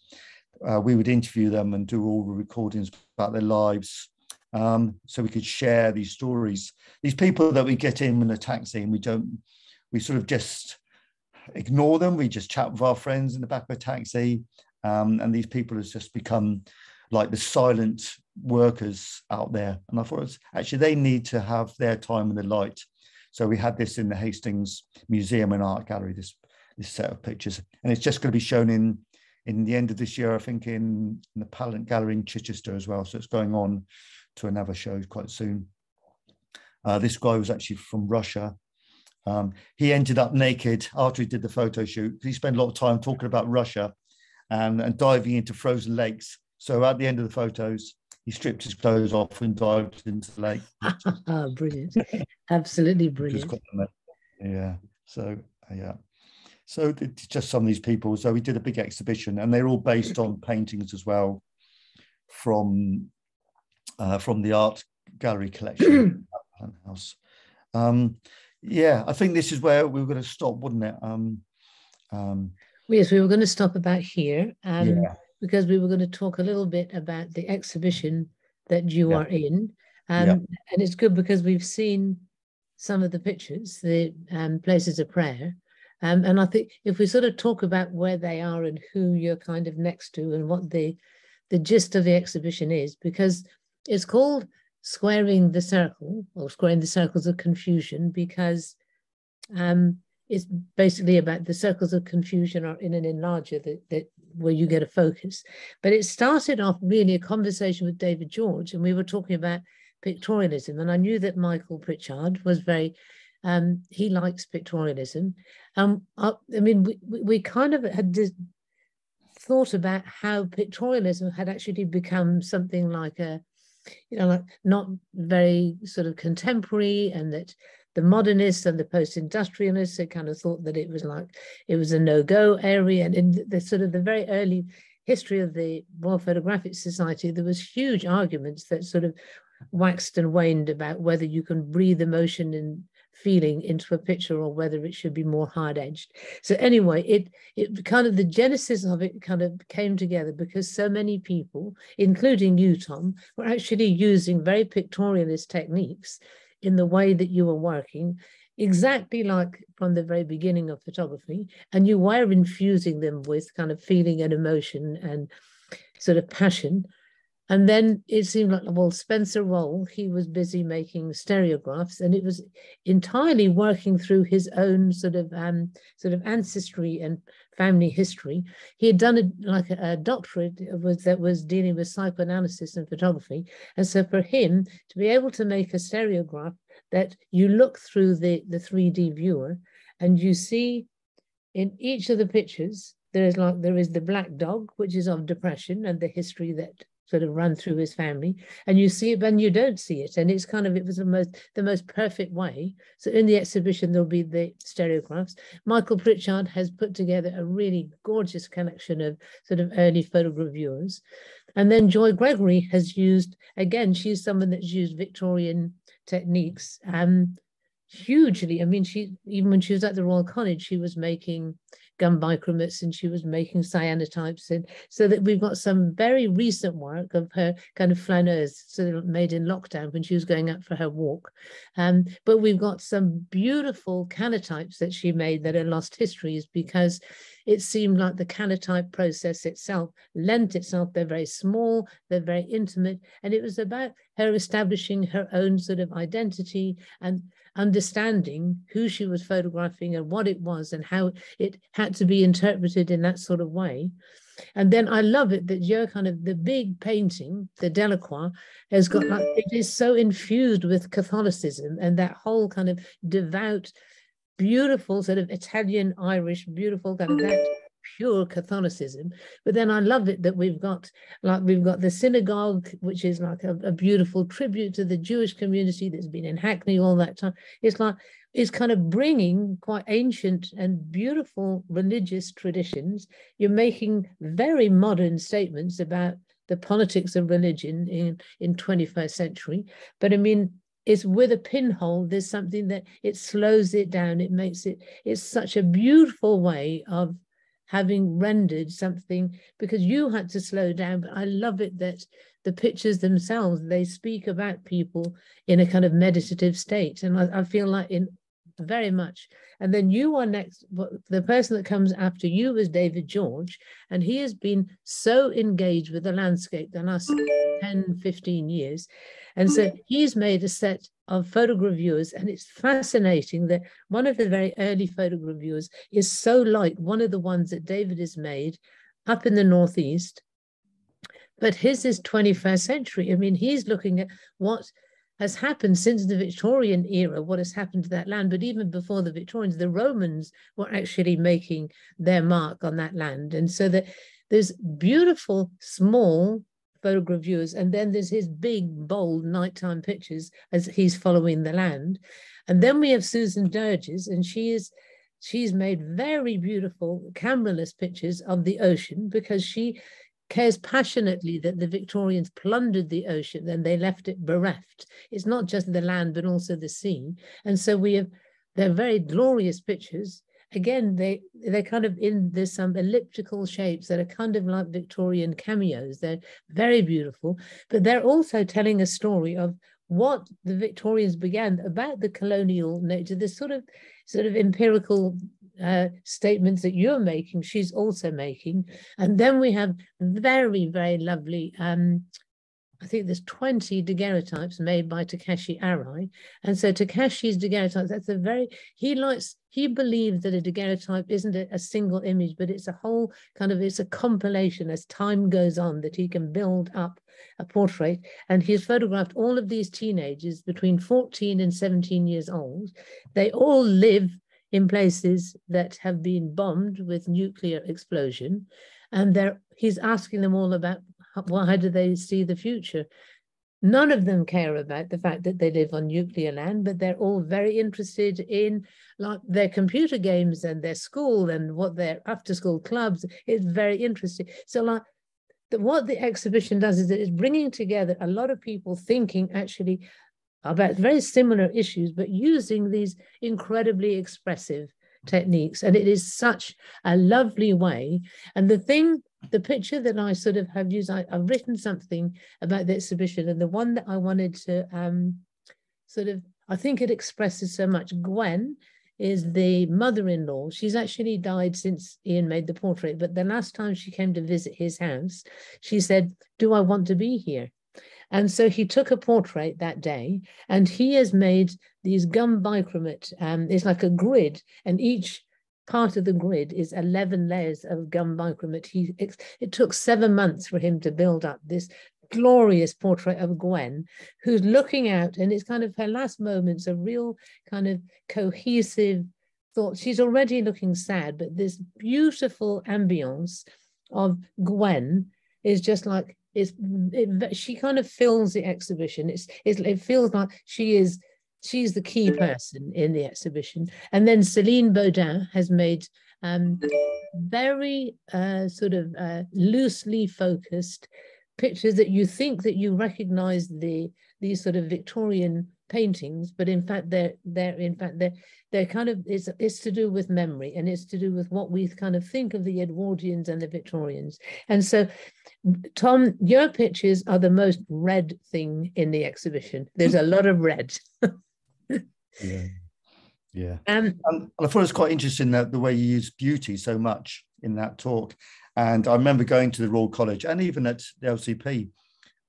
uh, we would interview them and do all the recordings about their lives um, so we could share these stories. These people that we get in in a taxi and we don't, we sort of just ignore them. We just chat with our friends in the back of a taxi. Um, and these people have just become like the silent workers out there. And I thought, it's actually, they need to have their time in the light. So we had this in the Hastings Museum and Art Gallery, this, this set of pictures. And it's just going to be shown in in the end of this year, I think in, in the Pallant Gallery in Chichester as well. So it's going on to another show quite soon. Uh, this guy was actually from Russia. Um, he ended up naked after he did the photo shoot. He spent a lot of time talking about Russia and, and diving into frozen lakes. So at the end of the photos, he stripped his clothes off and dived into the lake. oh, brilliant. Absolutely brilliant. Yeah. So, yeah. So it's just some of these people. So we did a big exhibition and they're all based on paintings as well from uh, from the art gallery collection house. Um, yeah, I think this is where we were going to stop, wouldn't it? Um, um, yes, we were going to stop about here um, yeah. because we were going to talk a little bit about the exhibition that you yeah. are in. Um, yeah. And it's good because we've seen some of the pictures, the um, places of prayer. Um, and I think if we sort of talk about where they are and who you're kind of next to and what the the gist of the exhibition is, because it's called squaring the circle or squaring the circles of confusion because um, it's basically about the circles of confusion are in an enlarger that, that where you get a focus. But it started off really a conversation with David George, and we were talking about pictorialism. And I knew that Michael Pritchard was very, um, he likes pictorialism. Um, I, I mean, we, we kind of had this, thought about how pictorialism had actually become something like a you know, like not very sort of contemporary, and that the modernists and the post-industrialists had kind of thought that it was like it was a no-go area. And in the sort of the very early history of the Royal Photographic Society, there was huge arguments that sort of waxed and waned about whether you can breathe emotion and feeling into a picture or whether it should be more hard edged. So anyway, it it kind of the genesis of it kind of came together because so many people, including you, Tom, were actually using very pictorialist techniques in the way that you were working, exactly like from the very beginning of photography, and you were infusing them with kind of feeling and emotion and sort of passion and then it seemed like, well, Spencer Rowell, he was busy making stereographs and it was entirely working through his own sort of um, sort of ancestry and family history. He had done a, like a, a doctorate was, that was dealing with psychoanalysis and photography. And so for him to be able to make a stereograph that you look through the, the 3D viewer and you see in each of the pictures, there is like there is the black dog, which is of depression and the history that sort of run through his family. And you see it but you don't see it. And it's kind of it was the most the most perfect way. So in the exhibition there'll be the stereographs. Michael pritchard has put together a really gorgeous collection of sort of early photograph viewers and then joy gregory has used again she's someone that's used victorian techniques. Um hugely. I mean she even when she was at the royal college she was making gum bichromates and she was making cyanotypes and so that we've got some very recent work of her kind of flaneurs sort of made in lockdown when she was going out for her walk. Um, but we've got some beautiful cyanotypes that she made that are lost histories because it seemed like the cyanotype process itself lent itself. They're very small they're very intimate and it was about her establishing her own sort of identity and understanding who she was photographing and what it was and how it had to be interpreted in that sort of way. And then I love it that your kind of the big painting, the Delacroix, has got like it is so infused with Catholicism and that whole kind of devout, beautiful sort of Italian Irish, beautiful kind of that pure Catholicism. But then I love it that we've got like we've got the synagogue, which is like a, a, beautiful tribute to the Jewish community that's been in Hackney all that time. It's like it's kind of bringing quite ancient and beautiful religious traditions. You're making very modern statements about the politics of religion in in 21st century. But I mean, it's with a pinhole there's something that it slows it down it makes it it's such a beautiful way of having rendered something because you had to slow down. But I love it that the pictures themselves they speak about people in a kind of meditative state, and I, I feel like in very much. And then you are next. The person that comes after you is David George, and he has been so engaged with the landscape the last 10, 15 years. And so mm-hmm. he's made a set of photographers, and it's fascinating that one of the very early photographers is so like one of the ones that David has made up in the Northeast. But his is 21st century. I mean, he's looking at what has happened since the Victorian era, what has happened to that land. But even before the Victorians, the Romans were actually making their mark on that land. And so that there's beautiful, small photograph viewers. And then there's his big, bold nighttime pictures as he's following the land. And then we have Susan Derges, and she is she's made very beautiful cameraless pictures of the ocean because she cares passionately that the Victorians plundered the ocean and they left it bereft. It's not just the land, but also the sea. And so we have, they're very glorious pictures again, they they're kind of in there's some elliptical shapes that are kind of like Victorian cameos. They're very beautiful, but they're also telling a story of what the Victorians began about the colonial nature, this sort of sort of empirical uh, statements that you're making, she's also making. And then we have very, very lovely um, I think there's 20 daguerreotypes made by Takashi Arai. And so Takashi's daguerreotypes, that's a very, he likes, he believes that a daguerreotype isn't a, a, single image, but it's a whole kind of, it's a compilation as time goes on that he can build up a portrait. And he's photographed all of these teenagers between 14 and 17 years old. They all live in places that have been bombed with nuclear explosion. And he's asking them all about how do they see the future? None of them care about the fact that they live on nuclear land, but they're all very interested in like their computer games and their school and what their after school clubs. It's very interesting. So like what the exhibition does is it's bringing together a lot of people thinking actually about very similar issues, but using these incredibly expressive techniques. And it is such a lovely way. And the thing the picture that I sort of have used, I, have written something about the exhibition, and the one that I wanted to um, sort of, I think it expresses so much. Gwen is the mother-in-law. She's actually died since Ian made the portrait, but the last time she came to visit his house, she said, "Do I want to be here?" And so he took a portrait that day, and he has made these gum bichromate. Um, it's like a grid, and each part of the grid is 11 layers of gum bichromate. He, it took seven months for him to build up this glorious portrait of Gwen, who's looking out, and it's kind of her last moments, a real kind of cohesive thought. She's already looking sad, but this beautiful ambience of Gwen is just like it's it, she kind of fills the exhibition. It's, it's it feels like she is she's the key person in the exhibition. And then Celine Baudin has made um, very uh, sort of uh, loosely focused pictures that you think that you recognize the these sort of Victorian paintings, but in fact they're they're in fact they're they're kind of it's it's to do with memory and it's to do with what we kind of think of the Edwardians and the Victorians. And so Tom, your pictures are the most red thing in the exhibition. There's a lot of red. yeah. Yeah. Um, and I thought it was quite interesting that the way you use beauty so much in that talk. And I remember going to the Royal College and even at the LCP,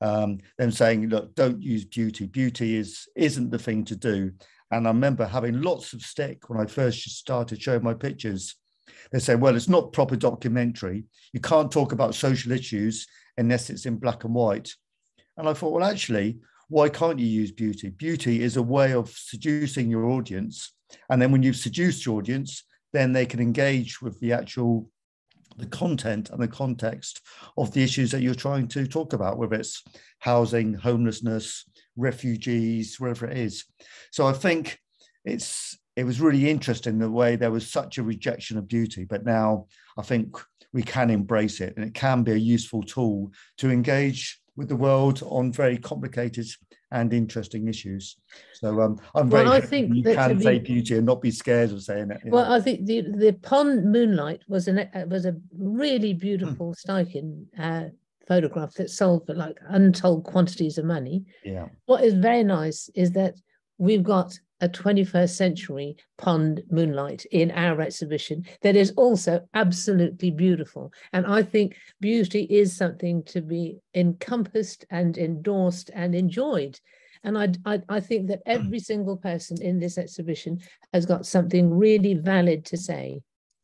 um, them saying, look, don't use beauty. Beauty is isn't the thing to do. And I remember having lots of stick when I first started showing my pictures. They say, well, it's not proper documentary. You can't talk about social issues unless it's in black and white. And I thought, well, actually, why can't you use beauty? Beauty is a way of seducing your audience. And then when you've seduced your audience, then they can engage with the actual the content and the context of the issues that you're trying to talk about, whether it's housing, homelessness, refugees, wherever it is. So I think it's it was really interesting the way there was such a rejection of beauty, but now I think we can embrace it and it can be a useful tool to engage with the world on very complicated and interesting issues. So um, I'm very well, I think you can be, say beauty and not be scared of saying it. Well, know. I think the the pond moonlight was an uh, was a really beautiful, striking uh, photograph that sold for like untold quantities of money. Yeah. What is very nice is that we've got a 21st century pond moonlight in our exhibition that is also absolutely beautiful. And I think beauty is something to be encompassed and endorsed and enjoyed. And I, I, I think that every mm. single person in this exhibition has got something really valid to say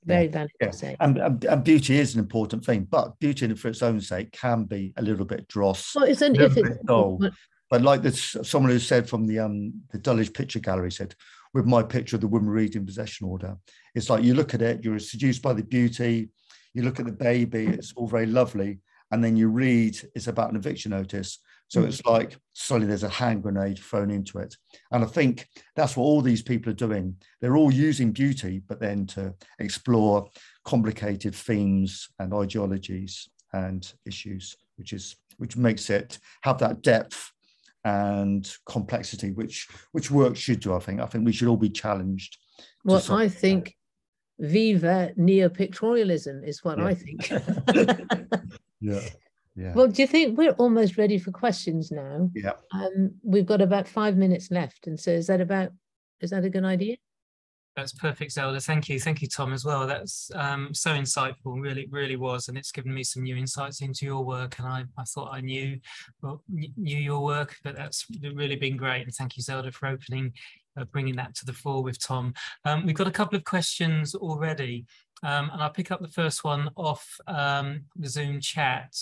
very yeah. to say. And, and, beauty is an important thing, but beauty for its own sake can be a little bit dross. Well, it's an, if it's, dull. But like this, someone who said from the um, the Dulwich Picture Gallery said, with my picture of the woman reading possession order, it's like you look at it, you're seduced by the beauty, you look at the baby, it's all very lovely, and then you read it's about an eviction notice. So it's like suddenly there's a hand grenade thrown into it. And I think that's what all these people are doing. They're all using beauty, but then to explore complicated themes and ideologies and issues, which is which makes it have that depth and complexity, which which work should do. I think. I think we should all be challenged. Well, I think viva neo-pictorialism is what yeah. I think. yeah. Yeah. Well, do you think we're almost ready for questions now? Yeah. Um, we've got about five minutes left, and so is that about is that a good idea? That's perfect, Zelda. Thank you. Thank you, Tom, as well. That's um, so insightful, really, really was. And it's given me some new insights into your work. And I, I thought I knew well, knew your work, but that's really been great. And thank you, Zelda, for opening, uh, bringing that to the fore with Tom. Um, we've got a couple of questions already. Um, and I'll pick up the first one off um, the Zoom chat.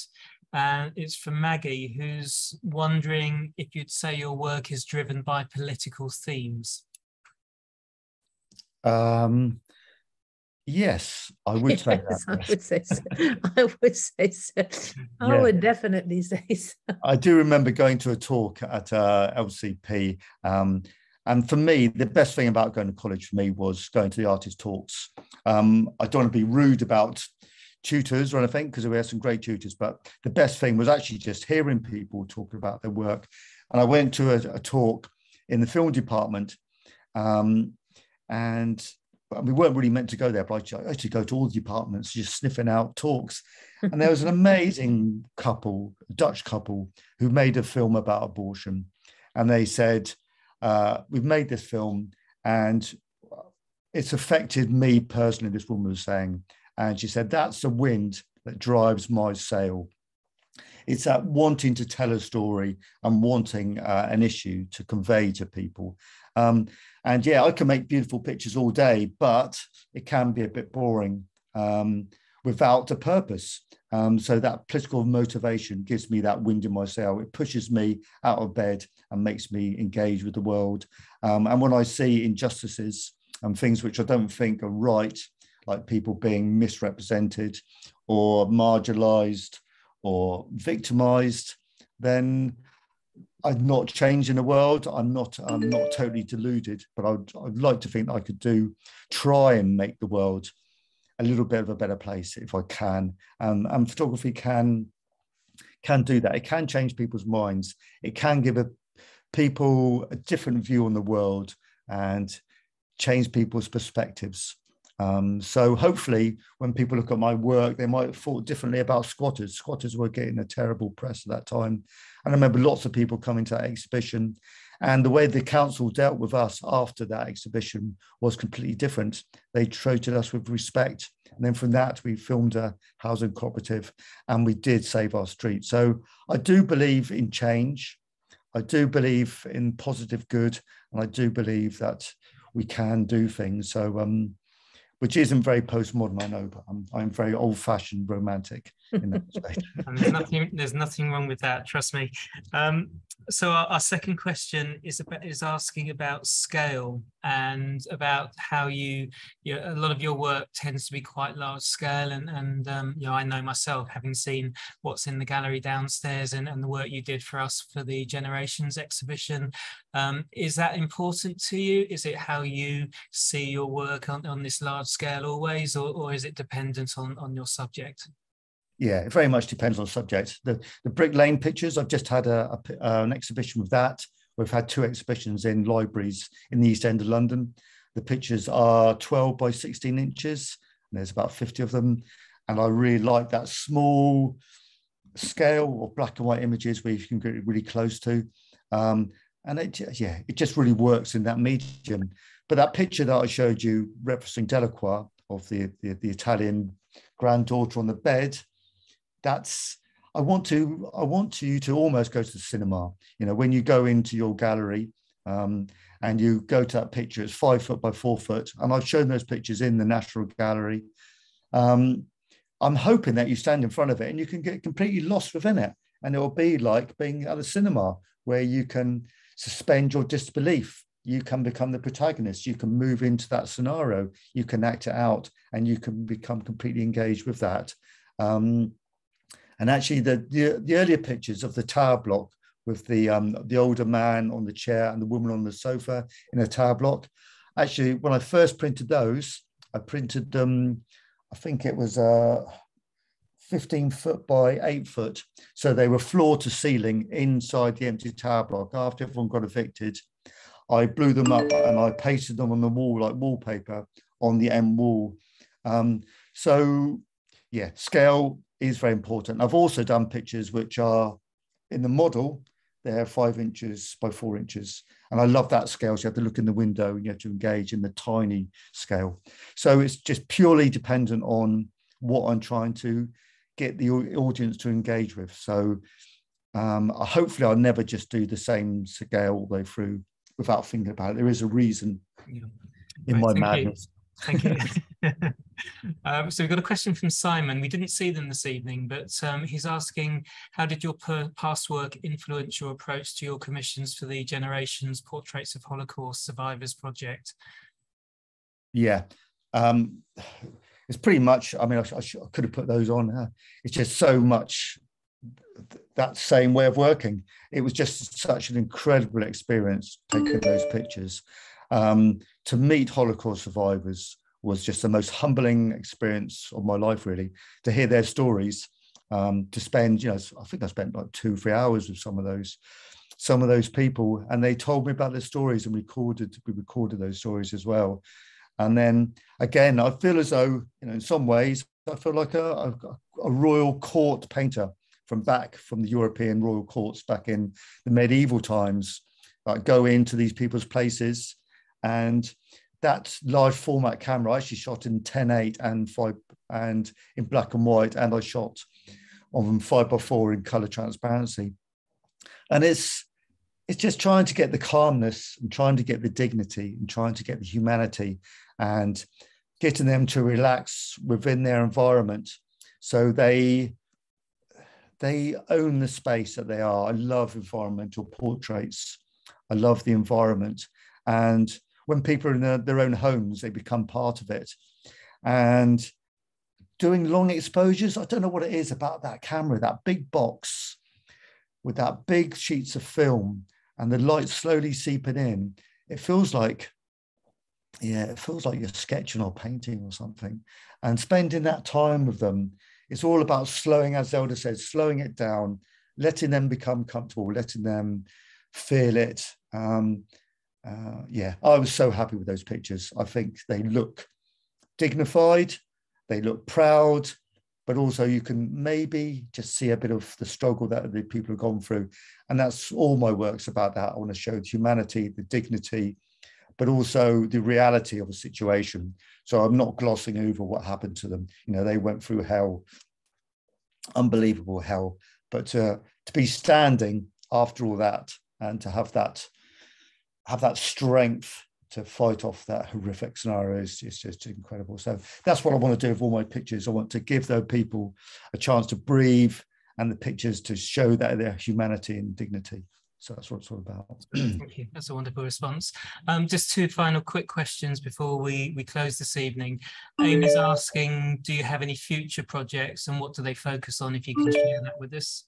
And it's from Maggie, who's wondering if you'd say your work is driven by political themes. Um, yes, I would say yes, that. I would say so. I would say so. I yeah. would definitely say so. I do remember going to a talk at uh, LCP. Um, and for me, the best thing about going to college for me was going to the artist talks. Um, I don't want to be rude about tutors or anything because we had some great tutors, but the best thing was actually just hearing people talking about their work. And I went to a, a talk in the film department um, and we weren't really meant to go there, but I actually go to all the departments, just sniffing out talks. And there was an amazing couple, a Dutch couple, who made a film about abortion. And they said, uh, We've made this film and it's affected me personally, this woman was saying. And she said, That's the wind that drives my sail. It's that wanting to tell a story and wanting uh, an issue to convey to people. Um, and yeah, I can make beautiful pictures all day, but it can be a bit boring um, without a purpose. Um, so that political motivation gives me that wind in my sail. It pushes me out of bed and makes me engage with the world. Um, and when I see injustices and things which I don't think are right, like people being misrepresented or marginalized or victimized, then I'm not changing the world. I'm not. I'm not totally deluded, but I'd, I'd like to think I could do, try and make the world a little bit of a better place if I can. Um, and photography can can do that. It can change people's minds. It can give a, people a different view on the world and change people's perspectives. Um, so hopefully, when people look at my work, they might have thought differently about squatters. Squatters were getting a terrible press at that time, and I remember lots of people coming to that exhibition, and the way the council dealt with us after that exhibition was completely different. They treated us with respect, and then from that we filmed a housing cooperative, and we did save our street. So I do believe in change. I do believe in positive good, and I do believe that we can do things. So um, which isn't very postmodern, I know, but I'm, I'm very old-fashioned romantic in that respect. and there's nothing, there's nothing wrong with that, trust me. Um, so our, our, second question is about, is asking about scale and about how you, you know, a lot of your work tends to be quite large scale, and and um, you know I know myself having seen what's in the gallery downstairs and, and the work you did for us for the Generations exhibition. Um, is that important to you? Is it how you see your work on, on this large scale always, or, or is it dependent on on your subject? Yeah, it very much depends on the subject. The the Brick Lane pictures, I've just had a, a uh, an exhibition with that. We've had two exhibitions in libraries in the East End of London. The pictures are 12 by 16 inches, and there's about 50 of them. And I really like that small scale of black and white images where you can get really close to. Um, and it, yeah, it just really works in that medium. But that picture that I showed you referencing Delacroix of the, the, the Italian granddaughter on the bed, that's I want to I want you to almost go to the cinema. You know, when you go into your gallery um, and you go to that picture, it's five foot by four foot, and I've shown those pictures in the National Gallery. Um, I'm hoping that you stand in front of it and you can get completely lost within it, and it will be like being at a cinema where you can suspend your disbelief. You can become the protagonist. You can move into that scenario. You can act it out, and you can become completely engaged with that. Um, and actually, the, the, the earlier pictures of the tower block with the um, the older man on the chair and the woman on the sofa in a tower block. Actually, when I first printed those, I printed them. I think it was uh, 15 foot by eight foot. So they were floor to ceiling inside the empty tower block. After everyone got evicted, I blew them up and I pasted them on the wall like wallpaper on the end wall. Um, so yeah, scale is very important. I've also done pictures which are in the model, they're five inches by four inches. And I love that scale. So you have to look in the window and you have to engage in the tiny scale. So it's just purely dependent on what I'm trying to get the audience to engage with. So um, hopefully I'll never just do the same scale all the way through without thinking about it. There is a reason yeah. in right, my madness. Thank you. um, so we've got a question from Simon. We didn't see them this evening, but um, he's asking, how did your past work influence your approach to your commissions for the Generations Portraits of Holocaust Survivors project? Yeah, um, it's pretty much, I mean, I, I, I could have put those on. It's just so much that same way of working. It was just such an incredible experience taking those pictures. Um, to meet Holocaust survivors was just the most humbling experience of my life, really, to hear their stories. Um, to spend, you know, I think I spent like two, three hours with some of those, some of those people, and they told me about their stories, and recorded, we recorded those stories as well. And then again, I feel as though, you know, in some ways, I feel like a, a, a royal court painter from back from the European royal courts back in the medieval times. Like go into these people's places and that large format camera I actually shot in 10.8 and five and in black and white, and I shot on five by four in color transparency. And it's it's just trying to get the calmness and trying to get the dignity and trying to get the humanity and getting them to relax within their environment so they they own the space that they are. I love environmental portraits. I love the environment. And when people are in their, their own homes, they become part of it. And doing long exposures, I don't know what it is about that camera, that big box with that big sheets of film and the light slowly seeping in. It feels like, yeah, it feels like you're sketching or painting or something. And spending that time with them, it's all about slowing, as Zelda says, slowing it down, letting them become comfortable, letting them feel it. Um, uh, yeah, I was so happy with those pictures. I think they look dignified, they look proud, but also you can maybe just see a bit of the struggle that the people have gone through. And that's all my work's about that. I want to show the humanity, the dignity, but also the reality of a situation. So I'm not glossing over what happened to them. You know, they went through hell, unbelievable hell. But to, to be standing after all that and to have that have that strength to fight off that horrific scenario is, is just incredible. So that's what I want to do with all my pictures. I want to give those people a chance to breathe and the pictures to show that their humanity and dignity. So that's what it's all about. Thank you. That's a wonderful response. Um, just two final quick questions before we, we close this evening. Amy's asking, do you have any future projects and what do they focus on if you can share that with us?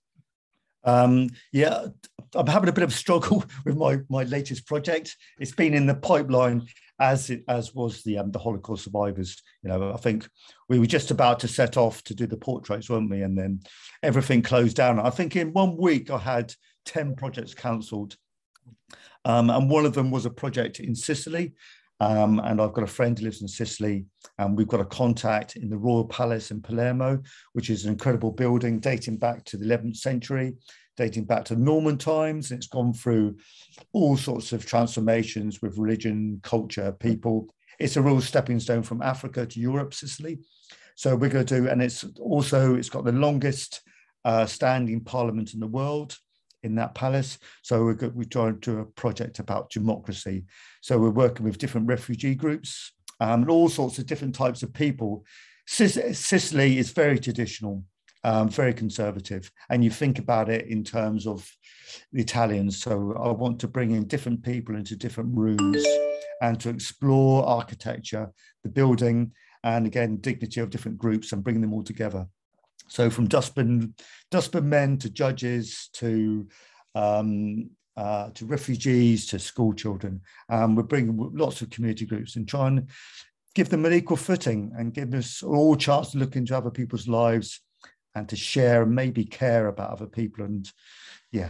Um, yeah, I'm having a bit of a struggle with my my latest project. It's been in the pipeline as it as was the um, the Holocaust survivors. You know, I think we were just about to set off to do the portraits, weren't we? And then everything closed down. I think in one week I had ten projects cancelled, um, and one of them was a project in Sicily. Um, and I've got a friend who lives in Sicily, and we've got a contact in the Royal Palace in Palermo, which is an incredible building dating back to the 11th century, dating back to Norman times. And It's gone through all sorts of transformations with religion, culture, people. It's a real stepping stone from Africa to Europe, Sicily. So we're going to do, and it's also it's got the longest uh, standing parliament in the world in that palace. So we're, we're trying to do a project about democracy. So we're working with different refugee groups um, and all sorts of different types of people. Sicily is very traditional, um, very conservative, and you think about it in terms of the Italians. So I want to bring in different people into different rooms and to explore architecture, the building, and again, dignity of different groups and bring them all together. So from dustbin, dustbin men to judges to um, uh, to refugees to school children. Um, we're bringing lots of community groups and trying to give them an equal footing and give us all chance to look into other people's lives and to share and maybe care about other people. And yeah,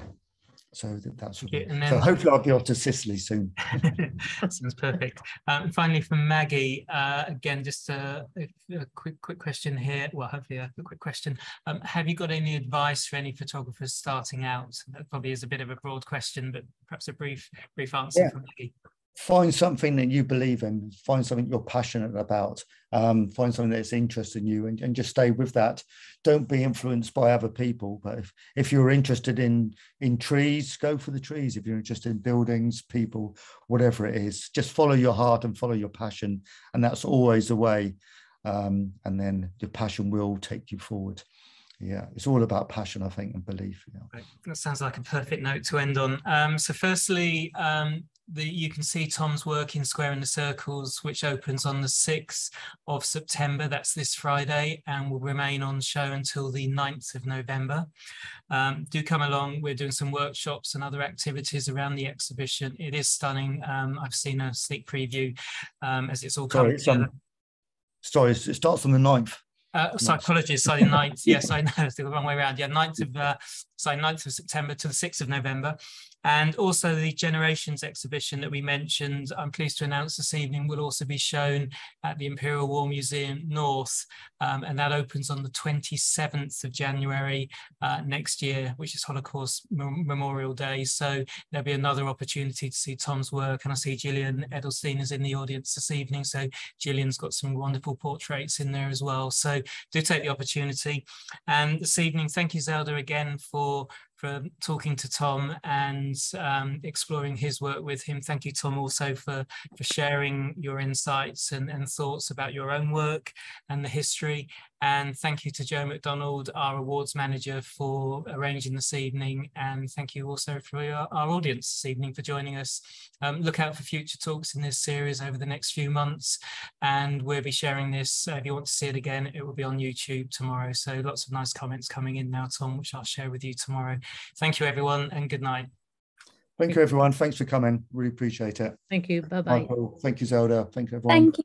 so that, that's what then, so hopefully I'll be off to Sicily soon. Sounds perfect. Um, finally, from Maggie, uh, again, just a, a, quick quick question here. Well, hopefully a, a quick question. Um, have you got any advice for any photographers starting out? That probably is a bit of a broad question, but perhaps a brief brief answer yeah. from Maggie find something that you believe in, find something you're passionate about, um, find something that's interesting you and, and just stay with that. Don't be influenced by other people. But if, if you're interested in in trees, go for the trees. If you're interested in buildings, people, whatever it is, just follow your heart and follow your passion. And that's always the way. Um, and then your passion will take you forward yeah, it's all about passion, I think, and belief. Know. That sounds like a perfect note to end on. Um, so, firstly, um, the, you can see Tom's work in Square in the Circles, which opens on the 6th of September. That's this Friday and will remain on show until the 9th of November. Um, do come along. We're doing some workshops and other activities around the exhibition. It is stunning. Um, I've seen a sneak preview um, as it's all coming sorry, together. sorry, it starts on the 9th. Uh, psychologist, sorry, 9th. yes, I know, it's the wrong way around. Yeah, 9th of, uh, sorry, 9th of September to the 6th of November. And also the Generations exhibition that we mentioned, I'm pleased to announce this evening, will also be shown at the Imperial War Museum North. Um, and that opens on the 27th of January uh, next year, which is Holocaust Memorial Day. So there'll be another opportunity to see Tom's work. And I see Jillian Edelstein is in the audience this evening. So Jillian's got some wonderful portraits in there as well. So do take the opportunity. And this evening, thank you, Zelda, again for for talking to Tom and um, exploring his work with him. Thank you, Tom, also for, for sharing your insights and, and thoughts about your own work and the history. And thank you to Joe McDonald, our awards manager, for arranging this evening. And thank you also for our, our audience this evening for joining us. Um, look out for future talks in this series over the next few months. And we'll be sharing this. Uh, if you want to see it again, it will be on YouTube tomorrow. So lots of nice comments coming in now, Tom, which I'll share with you tomorrow. Thank you, everyone, and good night. Thank you, everyone. Thanks for coming. Really appreciate it. Thank you. Bye bye. Michael, thank you, Zelda. Thank you, everyone. Thank you.